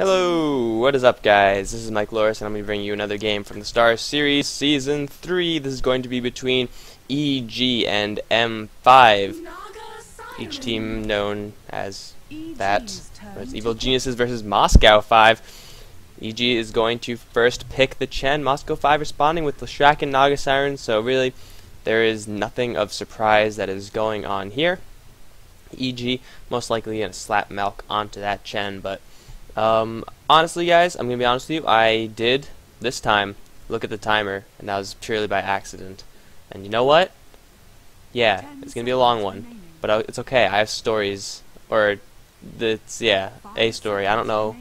Hello, what is up guys? This is Mikelorus and I'm going to bring you another game from the Star Series Season 3. This is going to be between EG and M5. Each team known as that. It's Evil Geniuses versus Moscow 5. EG is going to first pick the Chen. Moscow 5 responding with the Shrek and Naga Siren, so really there is nothing of surprise that is going on here. EG most likely going to slap Maelk onto that Chen, but um, honestly, guys, I'm gonna be honest with you. I did this time look at the timer, and that was purely by accident. And you know what? Yeah, it's gonna be a long one, but uh, it's okay. I have stories, or it's yeah, a story. I don't know.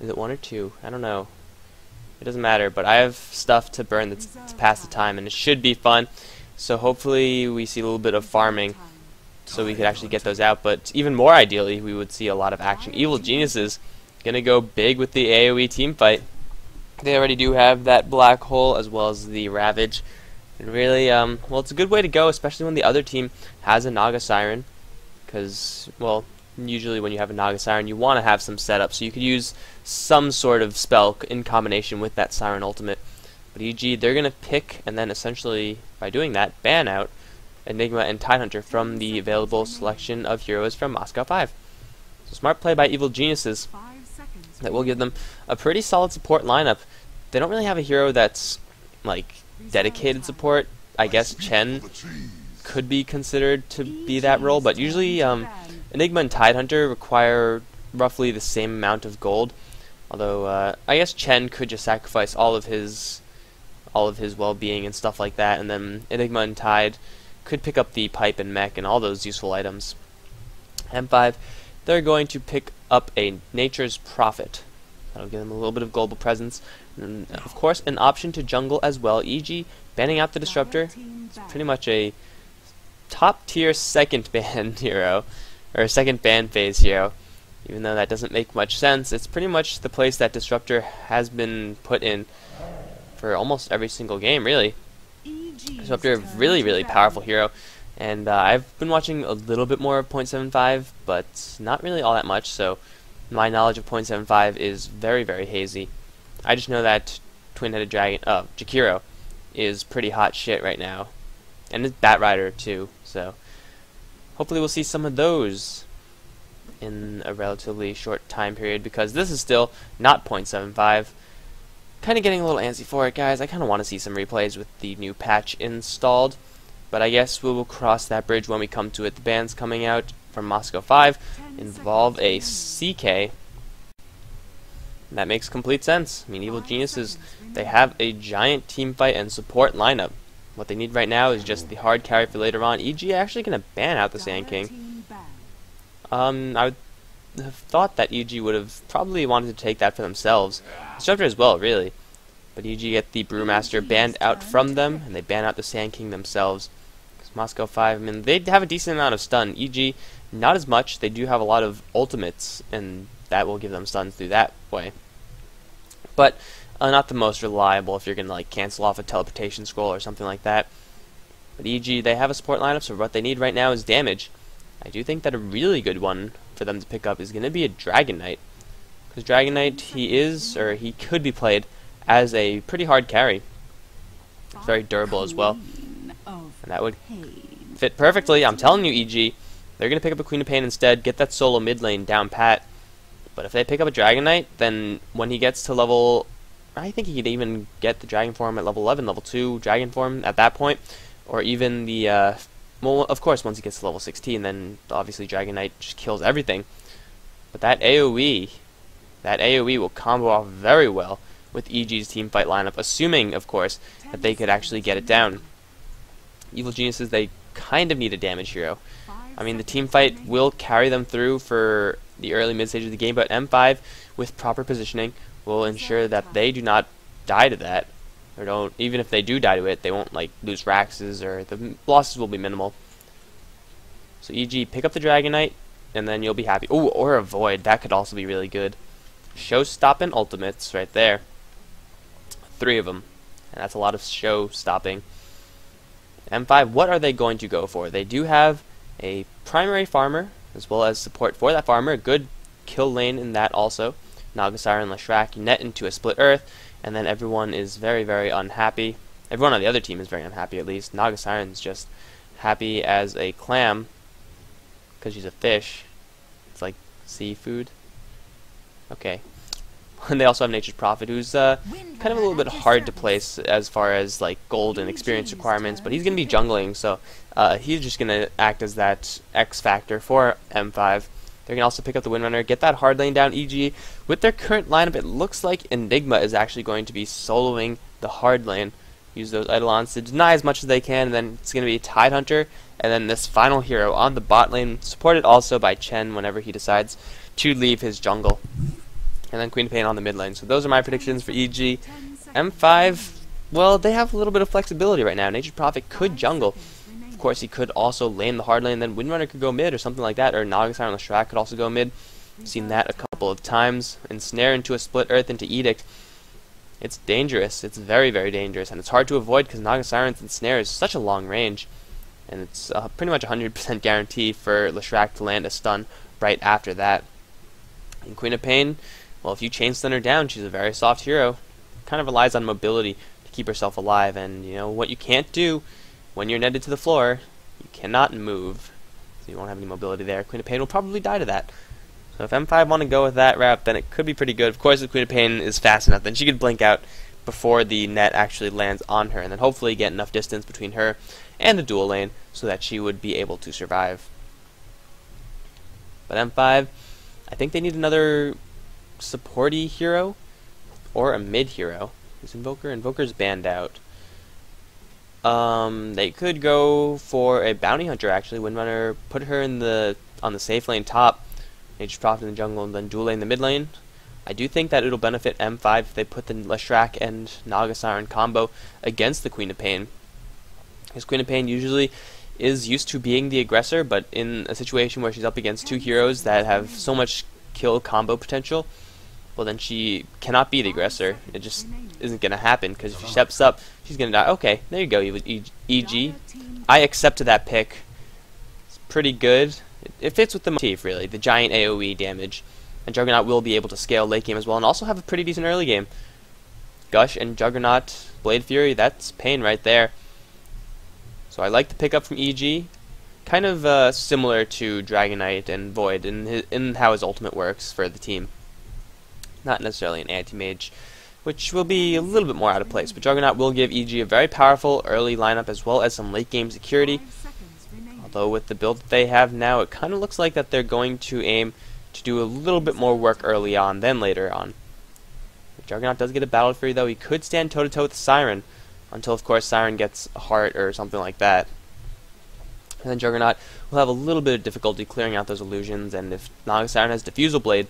Is it one or two? I don't know. It doesn't matter, but I have stuff to burn that's to pass the time, and it should be fun. So hopefully we see a little bit of farming so we could actually get those out. But even more ideally, we would see a lot of action. Evil Geniuses gonna go big with the AoE team fight. They already do have that black hole as well as the Ravage. And really, um, well, it's a good way to go, especially when the other team has a Naga Siren. Because, well, usually when you have a Naga Siren, you want to have some setup, so you could use some sort of spell in combination with that Siren Ultimate. But EG, they're going to pick, and then essentially, by doing that, ban out Enigma and Tidehunter from the available selection of heroes from Moscow 5. So smart play by Evil Geniuses that will give them a pretty solid support lineup. They don't really have a hero that's like dedicated support. I guess Chen could be considered to be that role, but usually um, Enigma and Tidehunter require roughly the same amount of gold. Although uh, I guess Chen could just sacrifice all of his all of his well-being and stuff like that, and then Enigma and Tide could pick up the pipe and mech and all those useful items. M5, they're going to pick up a Nature's Prophet. That'll give them a little bit of global presence. And of course, an option to jungle as well, e.g. banning out the Disruptor. It's pretty much a top tier second ban hero, or second ban phase hero. Even though that doesn't make much sense, it's pretty much the place that Disruptor has been put in for almost every single game, really. Disruptor, really, really powerful hero. And uh, I've been watching a little bit more of .75, but not really all that much, so my knowledge of .75 is very, very hazy. I just know that Twin-Headed Dragon, uh, Jakiro, is pretty hot shit right now. And it's Batrider, too, so hopefully we'll see some of those in a relatively short time period, because this is still not .75. Kind of getting a little antsy for it, guys. I kind of want to see some replays with the new patch installed. But I guess we will cross that bridge when we come to it. The bands coming out from Moscow 5 involve a CK. That makes complete sense. Evil Geniuses, they have a giant team fight and support lineup. What they need right now is just the hard carry for later on. EG actually going to ban out the Sand King. Um, I would have thought that EG would have probably wanted to take that for themselves. Disruptor as well, really. But EG get the Brewmaster banned out from them, and they ban out the Sand King themselves. Moscow 5, I mean, they have a decent amount of stun. EG, not as much. They do have a lot of ultimates, and that will give them stuns through that way. But uh, not the most reliable if you're going to like cancel off a teleportation scroll or something like that. But EG, they have a support lineup, so what they need right now is damage. I do think that a really good one for them to pick up is going to be a Dragon Knight. Because Dragon Knight, he is, or he could be played as a pretty hard carry. Very durable as well. And that would fit perfectly. I'm telling you, EG, they're going to pick up a Queen of Pain instead, get that solo mid lane down pat. But if they pick up a Dragon Knight, then when he gets to level... I think he could even get the Dragon form at level 11, level 2 Dragon form at that point. Or even the... Uh, well, of course, once he gets to level 16, then obviously Dragon Knight just kills everything. But that AoE, that AoE will combo off very well with EG's team fight lineup, assuming, of course, that they could actually get it down. Evil Geniuses, they kind of need a damage hero. I mean, the team fight will carry them through for the early mid stage of the game, but M5, with proper positioning, will ensure that they do not die to that. Or don't, even if they do die to it, they won't like lose Raxes, or the losses will be minimal. So EG, pick up the Dragon Knight, and then you'll be happy. Oh, or a Void, that could also be really good. Show stopping ultimates right there. Three of them. And that's a lot of show stopping. M5, what are they going to go for? They do have a primary farmer, as well as support for that farmer, good kill lane in that also. Naga and Leshrac net into a split earth, and then everyone is very, very unhappy. Everyone on the other team is very unhappy, at least. Naga Siren's just happy as a clam, because she's a fish. It's like seafood. Okay. And they also have Nature's Prophet, who's uh, kind of a little bit hard to place as far as like gold and experience requirements, but he's going to be jungling, so uh, he's just going to act as that X factor for M5. They're going to also pick up the Windrunner, get that hard lane down EG. With their current lineup, it looks like Enigma is actually going to be soloing the hard lane. Use those Eidolons to deny as much as they can, and then it's going to be Tidehunter, and then this final hero on the bot lane, supported also by Chen whenever he decides to leave his jungle and then Queen of Pain on the mid lane. So those are my predictions for EG. M5, well, they have a little bit of flexibility right now. Nature's Prophet could jungle. Of course, he could also lane the hard lane, then Windrunner could go mid or something like that, or Nagasar on the could also go mid. Seen that a couple of times. And Ensnare into a split earth into Edict. It's dangerous. It's very, very dangerous, and it's hard to avoid because Naga Siren's Ensnare is such a long range. And it's uh, pretty much 100% guarantee for Leshrac to land a stun right after that. And Queen of Pain, well, if you chain stun her down, she's a very soft hero. Kind of relies on mobility to keep herself alive, and you know what you can't do when you're netted to the floor, you cannot move. So you won't have any mobility there. Queen of Pain will probably die to that. So if M5 want to go with that route, then it could be pretty good. Of course, the Queen of Pain is fast enough, then she could blink out before the net actually lands on her, and then hopefully get enough distance between her and the dual lane so that she would be able to survive. But M5, I think they need another supporty hero or a mid hero. Is Invoker? Invoker's banned out. Um, they could go for a bounty hunter actually. Windrunner, put her in the on the safe lane top, Nature's Prophet in the jungle, and then dual lane in the mid lane. I do think that it'll benefit M5 if they put the Leshrac and Naga Siren combo against the Queen of Pain. Because Queen of Pain usually is used to being the aggressor, but in a situation where she's up against two heroes that have so much kill combo potential, well then she cannot be the aggressor. It just isn't going to happen because if she steps up, she's going to die. Okay, there you go, EG. I accept that pick. It's pretty good. It, it fits with the motif, really, the giant AoE damage. And Juggernaut will be able to scale late game as well and also have a pretty decent early game. Gush and Juggernaut, Blade Fury, that's pain right there. So I like the pickup from EG. Kind of uh, similar to Dragon Knight and Void in, his, in how his ultimate works for the team not necessarily an anti-mage, which will be a little bit more out of place. But Juggernaut will give EG a very powerful early lineup as well as some late game security. Although with the build that they have now, it kind of looks like that they're going to aim to do a little bit more work early on than later on. If Juggernaut does get a Battle Fury though, he could stand toe to toe with Siren, until of course Siren gets a heart or something like that. And then Juggernaut will have a little bit of difficulty clearing out those illusions, and if Naga Siren has Diffusal Blade,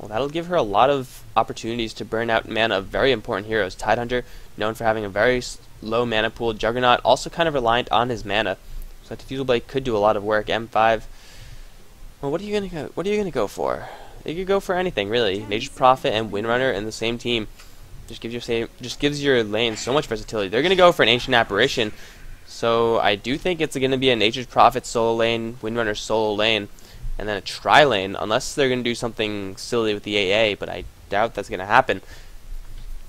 well, that'll give her a lot of opportunities to burn out mana of very important heroes. Tidehunter, known for having a very low mana pool. Juggernaut, also kind of reliant on his mana. So that Diffusal Blade could do a lot of work. M5. Well, what are you gonna go? What are you gonna go for? You could go for anything really. Nature's Prophet and Windrunner in the same team. Just gives your same, just gives your lane so much versatility. They're gonna go for an Ancient Apparition. So I do think it's gonna be a Nature's Prophet solo lane, Windrunner solo lane and then a tri lane, unless they're going to do something silly with the AA, but I doubt that's going to happen.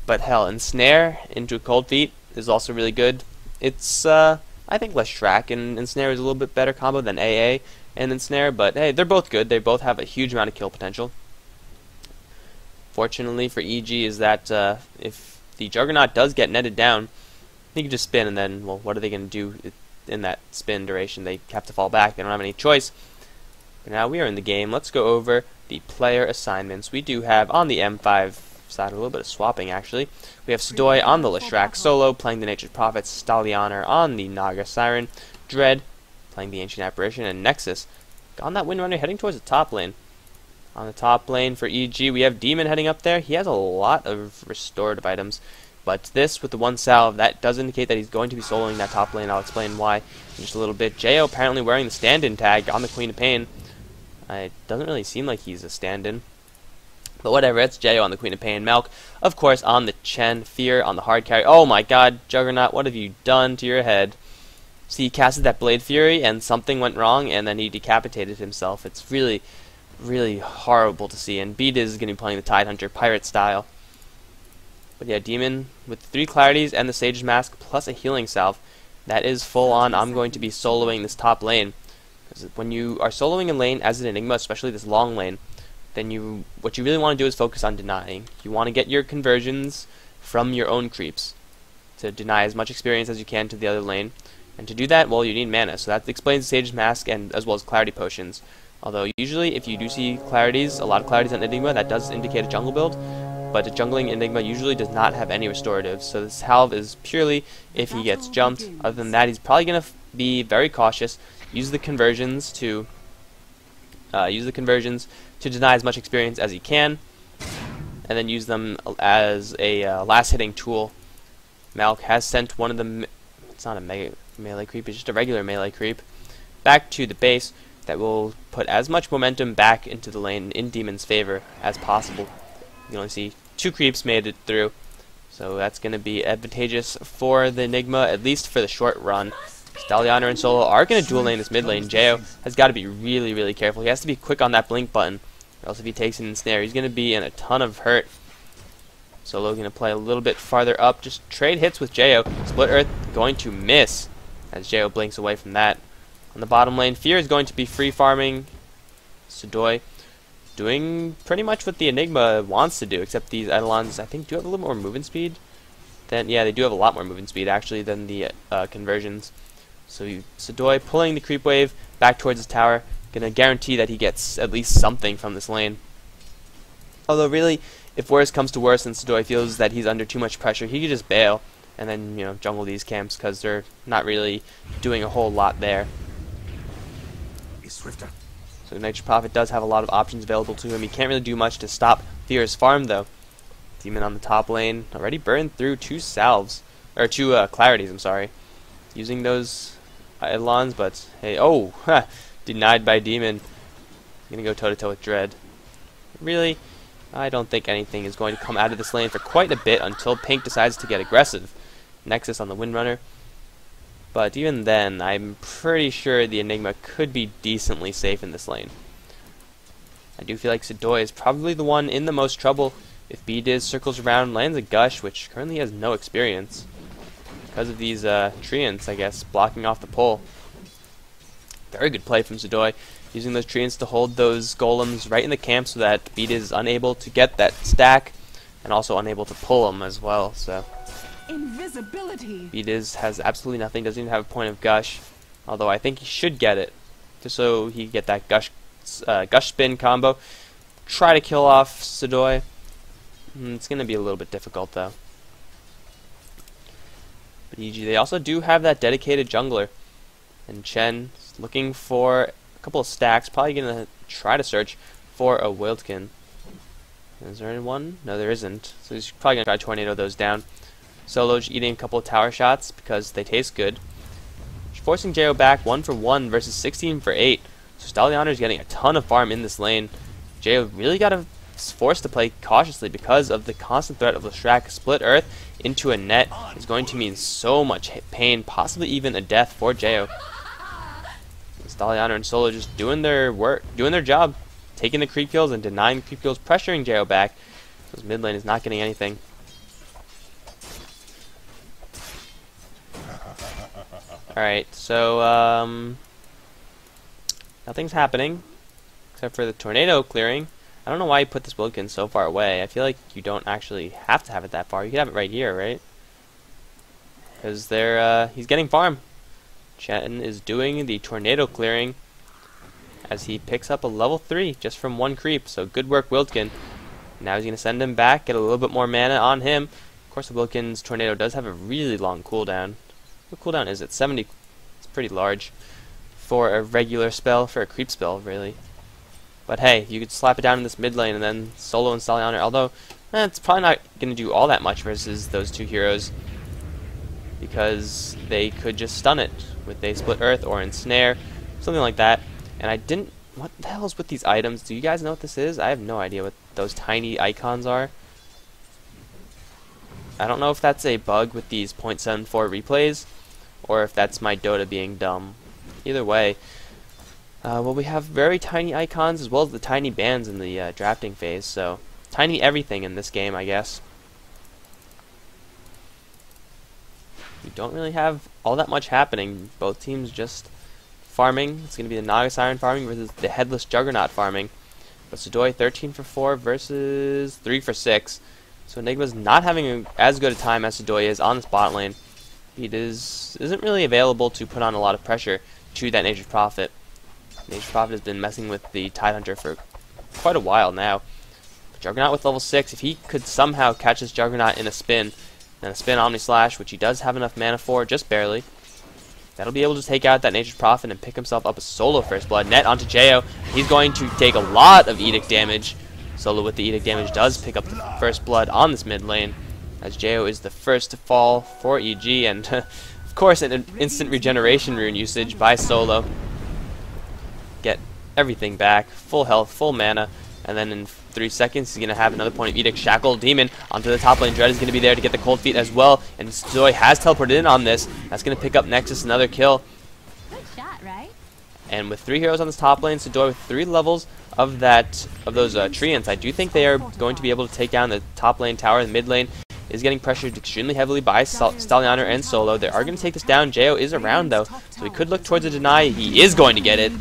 But hell, Ensnare into a Cold Feet is also really good. It's, uh, I think Leshrac and Ensnare is a little bit better combo than AA and Ensnare, but hey, they're both good. They both have a huge amount of kill potential. Fortunately for EG is that uh, if the Juggernaut does get netted down, he can just spin and then, well, what are they going to do in that spin duration? They have to fall back. They don't have any choice. Now we are in the game. Let's go over the player assignments. We do have on the M5 side a little bit of swapping actually. We have Sadoy on the Leshrac solo, playing the Nature's Prophet, Stallianer on the Naga Siren, Dread playing the Ancient Apparition, and Nexus on that Windrunner heading towards the top lane. On the top lane for EG, we have Demon heading up there. He has a lot of restorative items. But this, with the one salve, that does indicate that he's going to be soloing that top lane. I'll explain why in just a little bit. Jo apparently wearing the stand-in tag on the Queen of Pain. It doesn't really seem like he's a stand-in. But whatever, it's Jo on the Queen of Pain Maelk. Of course, on the Chen, Fear on the hard carry. Oh my god, Juggernaut, what have you done to your head? See, he casted that Blade Fury, and something went wrong, and then he decapitated himself. It's really, really horrible to see. And Beat is going to be playing the Tidehunter pirate style. But yeah, Demon with three clarities and the Sage's Mask plus a healing salve. That is full on. I'm going to be soloing this top lane. When you are soloing a lane as an Enigma, especially this long lane, then you what you really want to do is focus on denying. You want to get your conversions from your own creeps to deny as much experience as you can to the other lane. And to do that, well, you need mana. So that explains Sage's Mask and as well as Clarity Potions. Although usually, if you do see clarities, a lot of clarities on Enigma, that does indicate a jungle build. But a jungling Enigma usually does not have any restoratives. So this halve is purely if he gets jumped. Other than that, he's probably going to be very cautious. Use the conversions to uh, use the conversions to deny as much experience as he can, and then use them as a uh, last hitting tool. Maelk has sent one of the it's not a mega melee creep, it's just a regular melee creep back to the base that will put as much momentum back into the lane in Demon's favor as possible. You only see two creeps made it through, so that's going to be advantageous for the Enigma, at least for the short run. Stallianer and Solo are going to dual lane this mid lane. Jeyo has got to be really, really careful. He has to be quick on that blink button, or else if he takes an Ensnare, he's going to be in a ton of hurt. Solo going to play a little bit farther up. Just trade hits with Jeyo. Split Earth going to miss as Jeyo blinks away from that. On the bottom lane, Fear is going to be free farming. Sudoi doing pretty much what the Enigma wants to do, except these Eidolons, I think, do have a little more movement speed. Then, yeah, they do have a lot more movement speed, actually, than the uh, conversions. So Sudoi pulling the creep wave back towards his tower, gonna guarantee that he gets at least something from this lane. Although really, if worse comes to worse and Sudoi feels that he's under too much pressure, he could just bail and then you know jungle these camps because they're not really doing a whole lot there. swifter. So Nature Prophet does have a lot of options available to him. He can't really do much to stop Fear's farm though. Demon on the top lane already burned through two salves or two uh, clarities. I'm sorry, using those Eidolons, but hey, oh, denied by Demon. I'm gonna go toe to toe with Dread. Really, I don't think anything is going to come out of this lane for quite a bit until Pink decides to get aggressive. Nexus on the Windrunner. But even then, I'm pretty sure the Enigma could be decently safe in this lane. I do feel like Sudoi is probably the one in the most trouble if B-Diz circles around, lands a Gush, which currently has no experience. Because of these uh, Treants, I guess, blocking off the pull. Very good play from Sudoi, using those Treants to hold those Golems right in the camp so that B-Diz is unable to get that stack, and also unable to pull them as well, so... Invisibility. B-Diz has absolutely nothing, doesn't even have a point of Gush, although I think he should get it, just so he get that Gush, uh, Gush spin combo. Try to kill off Sudoi. Hmm, it's going to be a little bit difficult, though. But EG, they also do have that dedicated jungler. And Chen is looking for a couple of stacks, probably going to try to search for a Wildkin. Is there anyone? No, there isn't. So he's probably going to try to tornado those down. Solo's eating a couple of tower shots because they taste good. Forcing Jeyo back 1 for 1 versus 16 for 8. So Stallianer is getting a ton of farm in this lane. Jeyo really got to forced to play cautiously because of the constant threat of Leshrac. Split Earth into a net is going to mean so much pain, possibly even a death for Jeyo. Stallianer and Solo just doing their work, doing their job, taking the creep kills and denying the creep kills, pressuring Jeyo back. Because mid lane is not getting anything. Alright, so, um, nothing's happening, except for the tornado clearing. I don't know why you put this Wildkin so far away. I feel like you don't actually have to have it that far. You could have it right here, right? Because they're, uh, he's getting farm. Chen is doing the tornado clearing as he picks up a level 3 just from one creep. So good work, Wildkin. Now he's going to send him back, get a little bit more mana on him. Of course, the Wildkin's tornado does have a really long cooldown. What cooldown is it? 70. It's pretty large for a regular spell, for a creep spell, really. But hey, you could slap it down in this mid lane and then solo and Stallianer, although eh, it's probably not going to do all that much versus those two heroes because they could just stun it with a split earth or ensnare, something like that. And I didn't... What the hell is with these items? Do you guys know what this is? I have no idea what those tiny icons are. I don't know if that's a bug with these .74 replays, or if that's my Dota being dumb. Either way, Uh, well, we have very tiny icons as well as the tiny bands in the uh, drafting phase, so tiny everything in this game, I guess. We don't really have all that much happening. Both teams just farming. It's going to be the Siren farming versus the Headless Juggernaut farming. But Sudoi 13 for 4 versus 3 for 6. So Enigma's not having as good a time as Sudoi is on the spot lane. He is, isn't really available to put on a lot of pressure to that Nature's Prophet. Nature's Prophet has been messing with the Tidehunter for quite a while now. But Juggernaut with level 6, if he could somehow catch this Juggernaut in a spin, then a spin Omni Slash, which he does have enough mana for, just barely, that'll be able to take out that Nature's Prophet and pick himself up a solo First Blood. Net onto Jeyo. He's going to take a lot of Edict damage. Solo with the Edict damage does pick up the First Blood on this mid lane, as Jeyo is the first to fall for EG, and of course an instant regeneration rune usage by Solo get everything back, full health, full mana, and then in three seconds he's going to have another point of Edict. Shackle, Demon onto the top lane. Dread is going to be there to get the cold feet as well, and Zoe has teleported in on this. That's going to pick up Nexus, another kill. Good shot, right? And with three heroes on this top lane, Sudoi with three levels of that of those uh, treants, I do think they are going to be able to take down the top lane tower. The mid lane is getting pressured extremely heavily by Stallianer and Solo. They are going to take this down. Jo is around though, so he could look towards a deny. He is going to get it.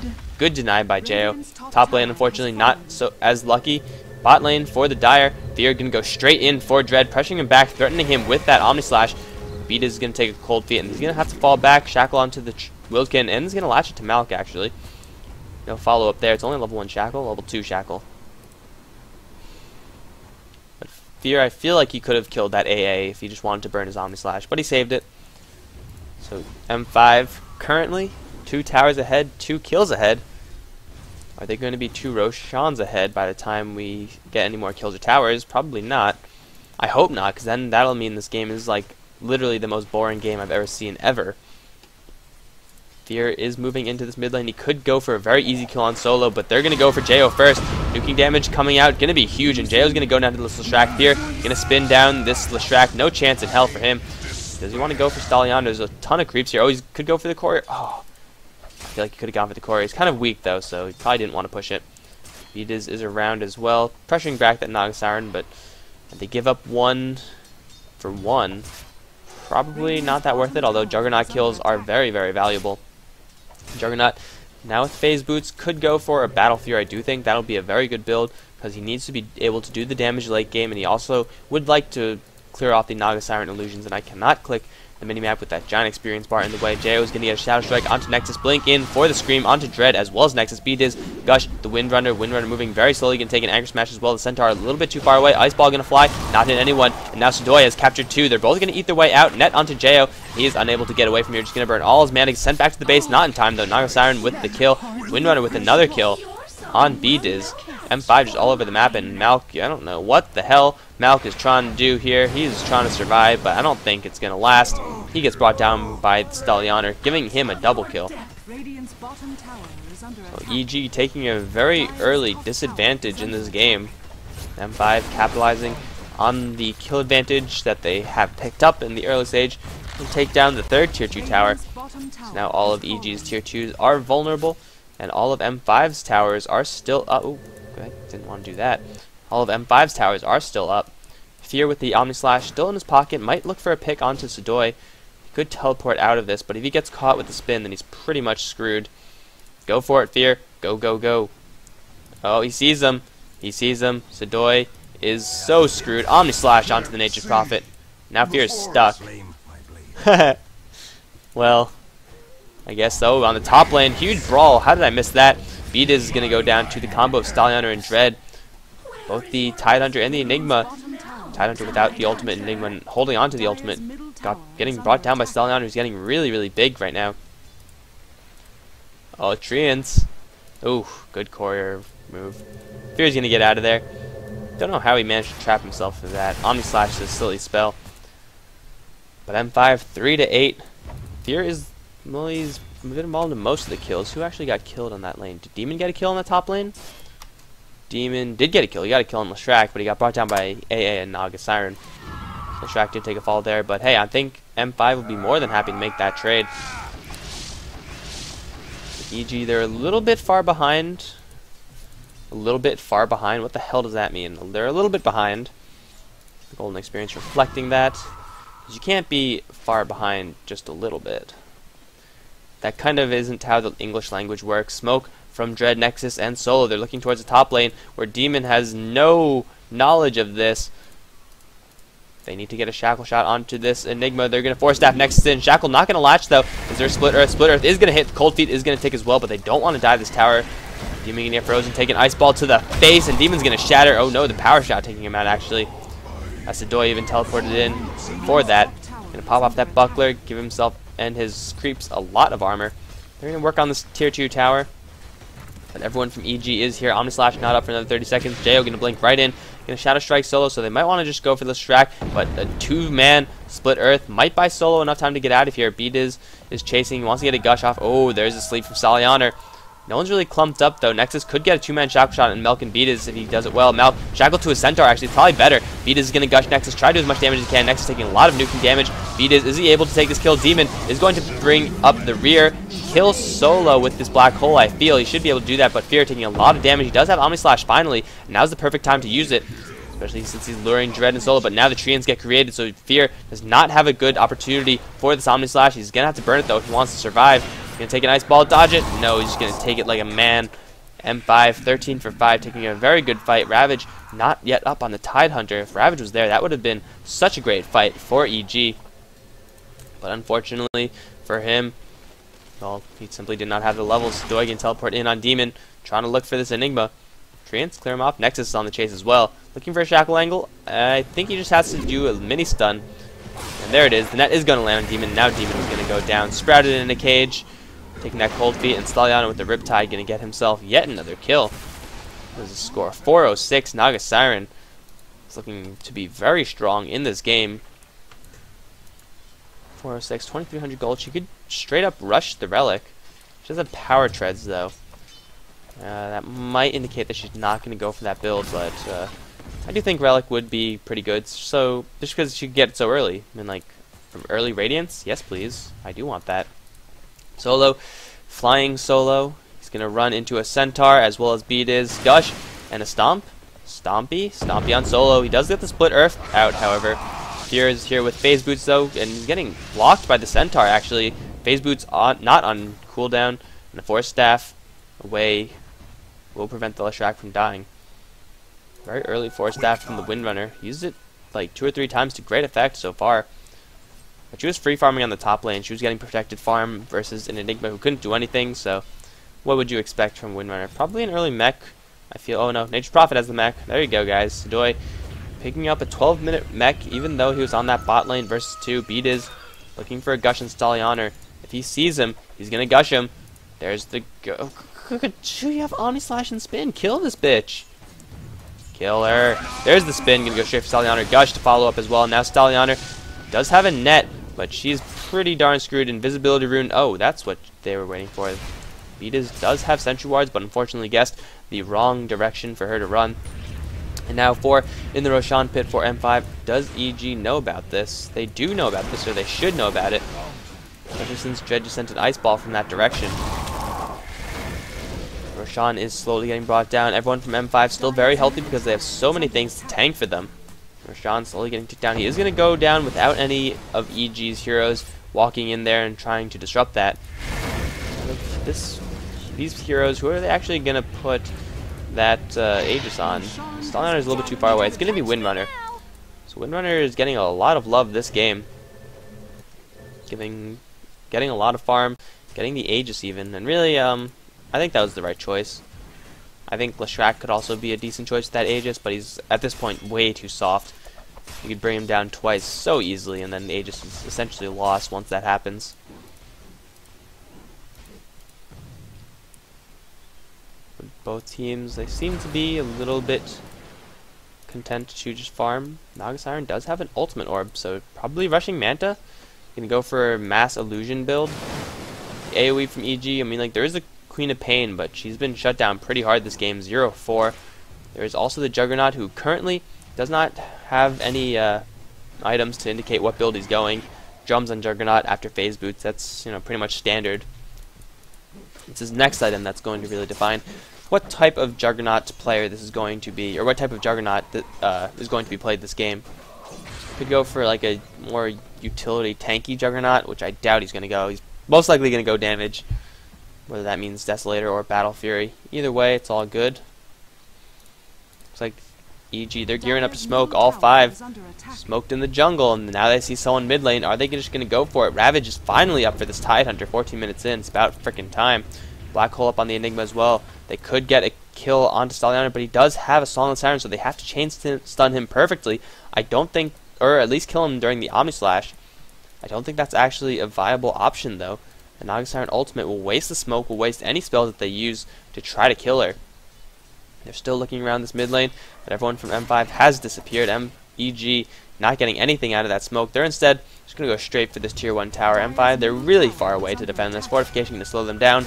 Good deny by Jo. Top lane, unfortunately, not so as lucky. Bot lane for the Dire. Fear going to go straight in for Dread, pressuring him back, threatening him with that Omni Slash. Beat is going to take a cold feet, and he's going to have to fall back, shackle onto the Wildkin, and he's going to latch it to Maelk, actually. No follow up there. It's only level 1 shackle, level 2 shackle. But Fear, I feel like he could have killed that AA if he just wanted to burn his Omni Slash, but he saved it. So M5 currently two towers ahead, two kills ahead. Are they going to be two Roshans ahead by the time we get any more kills or towers? Probably not. I hope not, because then that'll mean this game is like literally the most boring game I've ever seen ever. Fear is moving into this mid lane. He could go for a very easy kill on solo, but they're going to go for Jo first. Nuking damage coming out, going to be huge, and Jo's going to go down to this Leshrac. Fear going to spin down this Leshrac. No chance in hell for him. Does he want to go for Stallion? There's a ton of creeps here. Oh, he could go for the core. Oh, feel like he could have gone for the core. He's kind of weak, though, so he probably didn't want to push it. Beat is, is around as well, pressuring back that Naga Siren, but they give up one for one. Probably not that worth it, although Juggernaut kills are very, very valuable. Juggernaut, now with Phase Boots, could go for a Battle Fury. I do think that'll be a very good build, because he needs to be able to do the damage late game, and he also would like to clear off the Naga Siren illusions, and I cannot click the minimap with that giant experience bar in the way. Jo is going to get a Shadow Strike onto Nexus, Blink in for the Scream, onto Dread, as well as Nexus. Is Gush, the Windrunner, Windrunner moving very slowly, going to take an Anchor Smash as well. The Centaur a little bit too far away, Ice Ball going to fly, not hit anyone, and now Sudoi has captured two. They're both going to eat their way out, net onto Jo. He is unable to get away from here, just going to burn all his mana, sent back to the base, not in time though. Naga Siren with the kill, Windrunner with another kill on B-Diz. M5 just all over the map, and Maelk, I don't know what the hell Maelk is trying to do here. He's trying to survive, but I don't think it's going to last. He gets brought down by Stallianer, giving him a double kill. So EG taking a very early disadvantage in this game. M5 capitalizing on the kill advantage that they have picked up in the early stage and take down the third tier 2 tower. So now all of EG's tier 2s are vulnerable and all of M5's towers are still up. Ooh, didn't want to do that. All of M5's towers are still up. Fear with the Omni Slash still in his pocket might look for a pick onto Sudoi. He could teleport out of this, but if he gets caught with the spin, then he's pretty much screwed. Go for it, Fear. Go, go, go. Oh, he sees him. He sees him. Sudoi is so screwed. Omni Slash onto the Nature Prophet. Now Fear is stuck. well, I guess so. On the top lane, huge brawl. How did I miss that? Beat is going to go down to the combo of Stallianer and Dread. Both the Tidehunter and the Enigma. Tidehunter without the ultimate, Enigma holding on to the ultimate. Got getting brought down by Stallianer, who's getting really, really big right now. Oh, Treants. Ooh, good courier move. Fear's to get out of there. Don't know how he managed to trap himself for that. Omni Slash is a silly spell. But M5, 3 to 8. Fear is well, he's been involved in most of the kills. Who actually got killed on that lane? Did Demon get a kill on the top lane? Demon did get a kill. He got a kill on Leshrac, but he got brought down by AA and Naga Siren. Leshrac did take a fall there, but hey, I think M5 will be more than happy to make that trade. EG, they're a little bit far behind. A little bit far behind. What the hell does that mean? They're a little bit behind. The Golden Experience reflecting that. You can't be far behind just a little bit. That kind of isn't how the English language works. Smoke from Dread, Nexus, and Solo. They're looking towards the top lane, where Demon has no knowledge of this. They need to get a Shackle shot onto this Enigma. They're going to force staff Nexus in. Shackle not going to latch, though. Is there Split Earth? Split Earth is going to hit. Cold Feet is going to take as well, but they don't want to die this tower. Demon going to get frozen, taking Ice Ball to the face, and Demon's going to shatter. Oh no, the Power Shot taking him out, actually. As Doy even teleported in for that. Going to pop off that Buckler, give himself and his creeps a lot of armor. They're going to work on this tier 2 tower. But everyone from EG is here. Omnislash not up for another 30 seconds. Jo to blink right in. To Shadow Strike solo, so they might want to just go for the Strack. But a two-man split Earth might buy solo enough time to get out of here. Beat is, is chasing. wants to get a Gush off. Oh, there's a sleep from Stallianer. No one's really clumped up, though. Nexus could get a two-man shackle shot, and Maelk and Beatus if he does it well. Maelk, shackle to a Centaur, actually, probably better. Beatus is going to gush Nexus, try to do as much damage as he can. Nexus taking a lot of nuking damage. Beatus, is he able to take this kill? Demon is going to bring up the rear. Kill Solo with this black hole, I feel. He should be able to do that, but Fear taking a lot of damage. He does have Omni Slash finally. And now's the perfect time to use it especially since he's luring Dread and Solo, but now the Treants get created, so Fear does not have a good opportunity for this Omni Slash. He's going to have to burn it, though, if he wants to survive. Gonna take a nice ball, dodge it? No, he's just gonna take it like a man. M5, 13 for 5, taking a very good fight. Ravage not yet up on the Tidehunter. If Ravage was there, that would have been such a great fight for EG. But unfortunately for him, well, he simply did not have the levels. Doi can teleport in on Demon, trying to look for this Enigma. Treants, clear him off. Nexus is on the chase as well. Looking for a Shackle angle. I think he just has to do a mini stun. And there it is. The net is going to land on Demon. Now Demon is going to go down. Sprouted in a cage. Taking that cold feet, and Stallion with the Riptide going to get himself yet another kill. There's a score 406. Naga Siren is looking to be very strong in this game. 406, 2300 gold. She could straight up rush the Relic. She does have power treads though. Uh, that might indicate that she's not going to go for that build, but uh, I do think Relic would be pretty good. So just because she could get it so early, I mean like from early Radiance, yes please, I do want that. Solo, flying solo. He's going to run into a Centaur as well as beat his Gush and a Stomp. Stompy, Stompy on solo. He does get the split Earth out, however. Fear is here with Phase Boots though, and getting blocked by the Centaur actually. Phase Boots on, not on cooldown, and the Force Staff away will prevent the Leshrac from dying. Very early Force Staff from the Windrunner. Used it like two or three times to great effect so far. But she was free farming on the top lane. She was getting protected farm versus an Enigma who couldn't do anything. So, what would you expect from Windrunner? Probably an early mech. I feel. Oh no, Nature's Prophet has the mech. There you go, guys. Doi picking up a 12 minute mech, even though he was on that bot lane versus two. Beat is looking for a gush and Stallianer. If he sees him, he's gonna gush him. There's the go. Oh, you have Omni Slash and Spin. Kill this bitch. Kill her. There's the spin. Gonna go straight for Stallianer. Gush to follow up as well. Now Stallianer does have a net, but she's pretty darn screwed. Invisibility rune. Oh, that's what they were waiting for. Vitas does have sentry wards, but unfortunately guessed the wrong direction for her to run. And now for in the Roshan pit for M5. Does EG know about this? They do know about this, or they should know about it. Especially since just sent an ice ball from that direction. Roshan is slowly getting brought down. Everyone from M5 still very healthy because they have so many things to tank for them. Roshan slowly getting ticked down. He is going to go down without any of EG's heroes walking in there and trying to disrupt that. This, these heroes, who are they actually going to put that uh, Aegis on? Stallion is a little bit too far away. It's going to be Windrunner. So Windrunner is getting a lot of love this game. Giving, getting a lot of farm, getting the Aegis even, and really, um, I think that was the right choice. I think Leshrac could also be a decent choice with that Aegis, but he's, at this point, way too soft. You could bring him down twice so easily, and then Aegis is essentially lost once that happens. But both teams, they seem to be a little bit content to just farm. Naga Siren does have an ultimate orb, so probably rushing Manta. Gonna go for mass illusion build. AoE from EG, I mean, like, there is a Queen of Pain, but she's been shut down pretty hard this game, 0-4. There's also the Juggernaut, who currently does not have any uh, items to indicate what build he's going. Drums on Juggernaut after phase boots, that's you know pretty much standard. It's his next item that's going to really define what type of Juggernaut player this is going to be, or what type of Juggernaut uh, is going to be played this game. Could go for like a more utility tanky Juggernaut, which I doubt he's going to go. He's most likely going to go damage, whether that means Desolator or Battle Fury. Either way, it's all good. Looks like EG, they're gearing up to smoke all five. Smoked in the jungle, and now they see someone mid lane. Are they just going to go for it? Ravage is finally up for this Tidehunter 14 minutes in. It's about freaking time. Black Hole up on the Enigma as well. They could get a kill onto Stallion, but he does have a Song of Siren, so they have to chain stun him perfectly. I don't think, or at least kill him during the Omni Slash. I don't think that's actually a viable option, though. The Naga Siren ultimate will waste the smoke, will waste any spells that they use to try to kill her. They're still looking around this mid lane, but everyone from M5 has disappeared. MEG not getting anything out of that smoke. They're instead just going to go straight for this tier 1 tower. M5, they're really far away to defend this. Fortification to slow them down.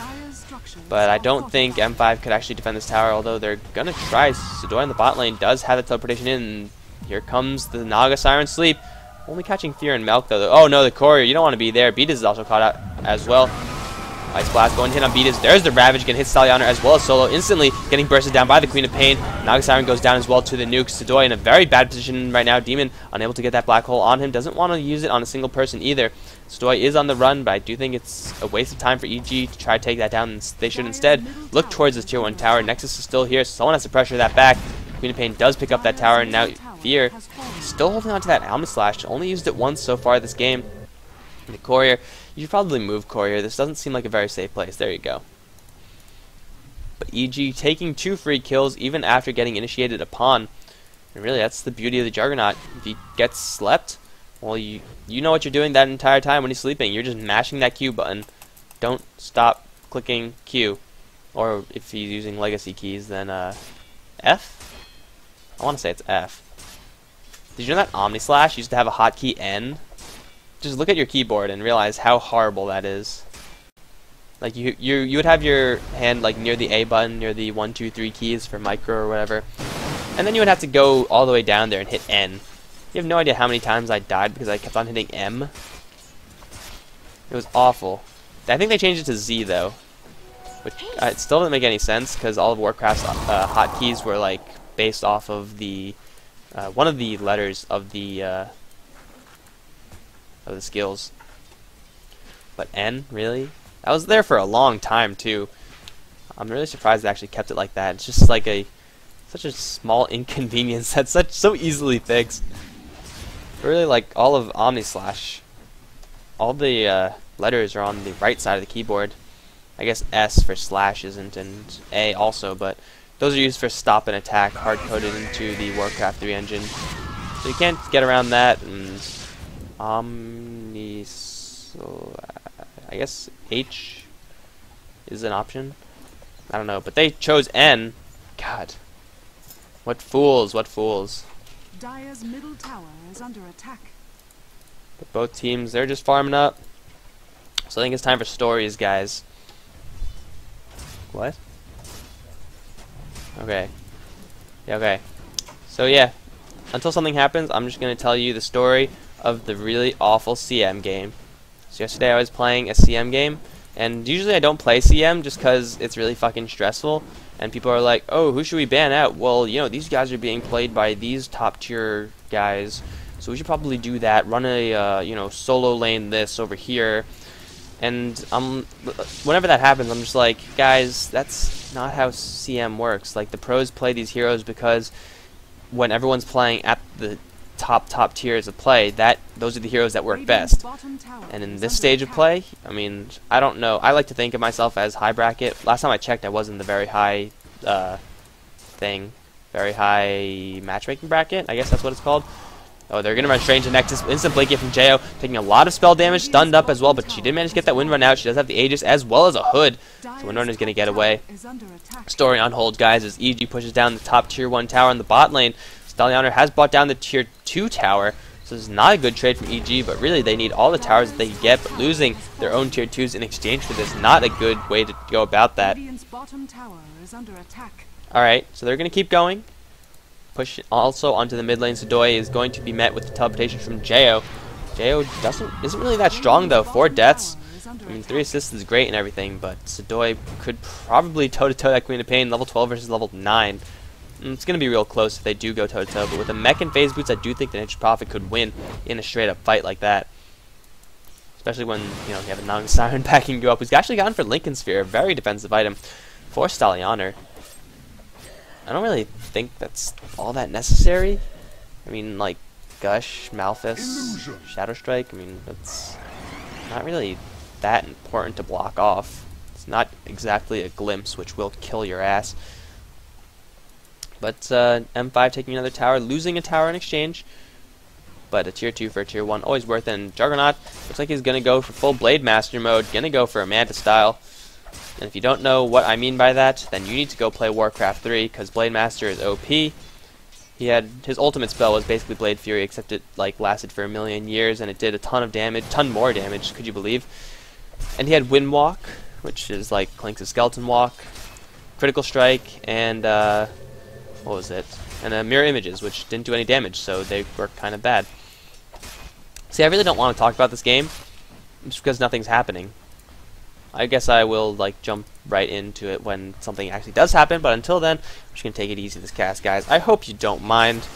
But I don't think M5 could actually defend this tower, although they're going to try. Sidoi in the bot lane does have the teleportation in. Here comes the Naga Siren Sleep. Only catching Fear and Maelk, though. Oh, no, the Courier. You don't want to be there. Beatus is also caught out as well. Ice Blast going to hit on Beatus. There's the Ravage. Can hit Stallion as well as Solo. Instantly getting bursted down by the Queen of Pain. Naga Siren goes down as well to the nuke. Sidoi in a very bad position right now. Demon unable to get that black hole on him. Doesn't want to use it on a single person either. Sidoi is on the run, but I do think it's a waste of time for EG to try to take that down. They should instead look towards this tier 1 tower. Nexus is still here. So someone has to pressure that back. Queen of Pain does pick up that tower, and now Fear still holding on to that Omni Slash. Only used it once so far this game. The Courier, you should probably move Courier. This doesn't seem like a very safe place. There you go. But EG taking two free kills even after getting initiated upon. And really, that's the beauty of the Juggernaut. If he gets slept, well, you you know what you're doing that entire time when he's sleeping. You're just mashing that Q button. Don't stop clicking Q. Or if he's using legacy keys, then uh, F? I want to say it's F. Did you know that Omni Slash used to have a hotkey N? Just look at your keyboard and realize how horrible that is. Like you, you, you would have your hand like near the A button, near the one, two, three keys for micro or whatever, and then you would have to go all the way down there and hit N. You have no idea how many times I died because I kept on hitting M. It was awful. I think they changed it to Z though, which uh, it still doesn't make any sense because all of Warcraft's uh, hotkeys were like based off of the uh, one of the letters of the uh, of the skills. But N, really? That was there for a long time too. I'm really surprised they actually kept it like that. It's just like a such a small inconvenience that's such so easily fixed. Really, like all of Omni Slash, all the uh, letters are on the right side of the keyboard. I guess S for slash isn't, and A also, but those are used for stop and attack, hard-coded into the Warcraft 3 engine. So you can't get around that, and Omni... So, I guess H is an option? I don't know, but they chose N. God. What fools, what fools. Dire's middle tower is under attack. But both teams, they're just farming up. So I think it's time for stories, guys. What? Okay. Yeah, okay. So yeah, until something happens, I'm just going to tell you the story of the really awful CM game. So yesterday I was playing a CM game, and usually I don't play CM just because it's really fucking stressful. And people are like, oh, who should we ban out? Well, you know, these guys are being played by these top tier guys, so we should probably do that. Run a, uh, you know, solo lane this over here. And um, whenever that happens, I'm just like, guys, that's not how CM works. Like, the pros play these heroes because when everyone's playing at the top top tiers of play, that those are the heroes that work best. And in this stage of play, I mean, I don't know. I like to think of myself as high bracket. Last time I checked, I was in the very high uh, thing, very high matchmaking bracket. I guess that's what it's called. Oh, they're going to run straight into Nexus. Instant blanket from Jo, taking a lot of spell damage, stunned up as well, but she did manage to get that Windrun out. She does have the Aegis as well as a hood, so Windrunner is going to get away. Story on hold, guys, as EG pushes down the top tier 1 tower in the bot lane. Stallioner has bought down the tier 2 tower, so this is not a good trade from EG, but really they need all the towers that they can get, but losing their own tier 2s in exchange for this, not a good way to go about that. Alright, so they're going to keep going. Push also onto the mid lane. Sidoi is going to be met with the teleportation from Jo. Jo doesn't isn't really that strong though. Four deaths. I mean, three assists is great and everything, but Sadoy could probably toe-to-toe -to -toe that Queen of Pain, level 12 versus level 9. Mm, it's going to be real close if they do go toe-to-toe, -to -toe, but with the mech and phase boots, I do think the Nature's Prophet could win in a straight-up fight like that. Especially when, you know, you have a non-siren backing you up, who's actually gone for Linken Sphere, a very defensive item for Stallianer. I don't really think that's all that necessary. I mean, like, Gush, Malphus, Shadow Strike, I mean, that's not really that important to block off. It's not exactly a glimpse, which will kill your ass. But uh, M5 taking another tower, losing a tower in exchange. But a tier 2 for a tier 1, always worth it. And Juggernaut looks like he's going to go for full Blade Master mode, going to go for a Manta style. And if you don't know what I mean by that, then you need to go play Warcraft 3, because Blade Master is OP. He had his ultimate spell was basically Blade Fury, except it like lasted for a million years and it did a ton of damage, ton more damage, could you believe? And he had Wind Walk, which is like Clinkz's Skeleton Walk, Critical Strike, and uh, what was it? And uh, Mirror Images, which didn't do any damage, so they were kind of bad. See, I really don't want to talk about this game, just because nothing's happening. I guess I will like jump right into it when something actually does happen, but until then, I'm just going to take it easy this cast, guys. I hope you don't mind.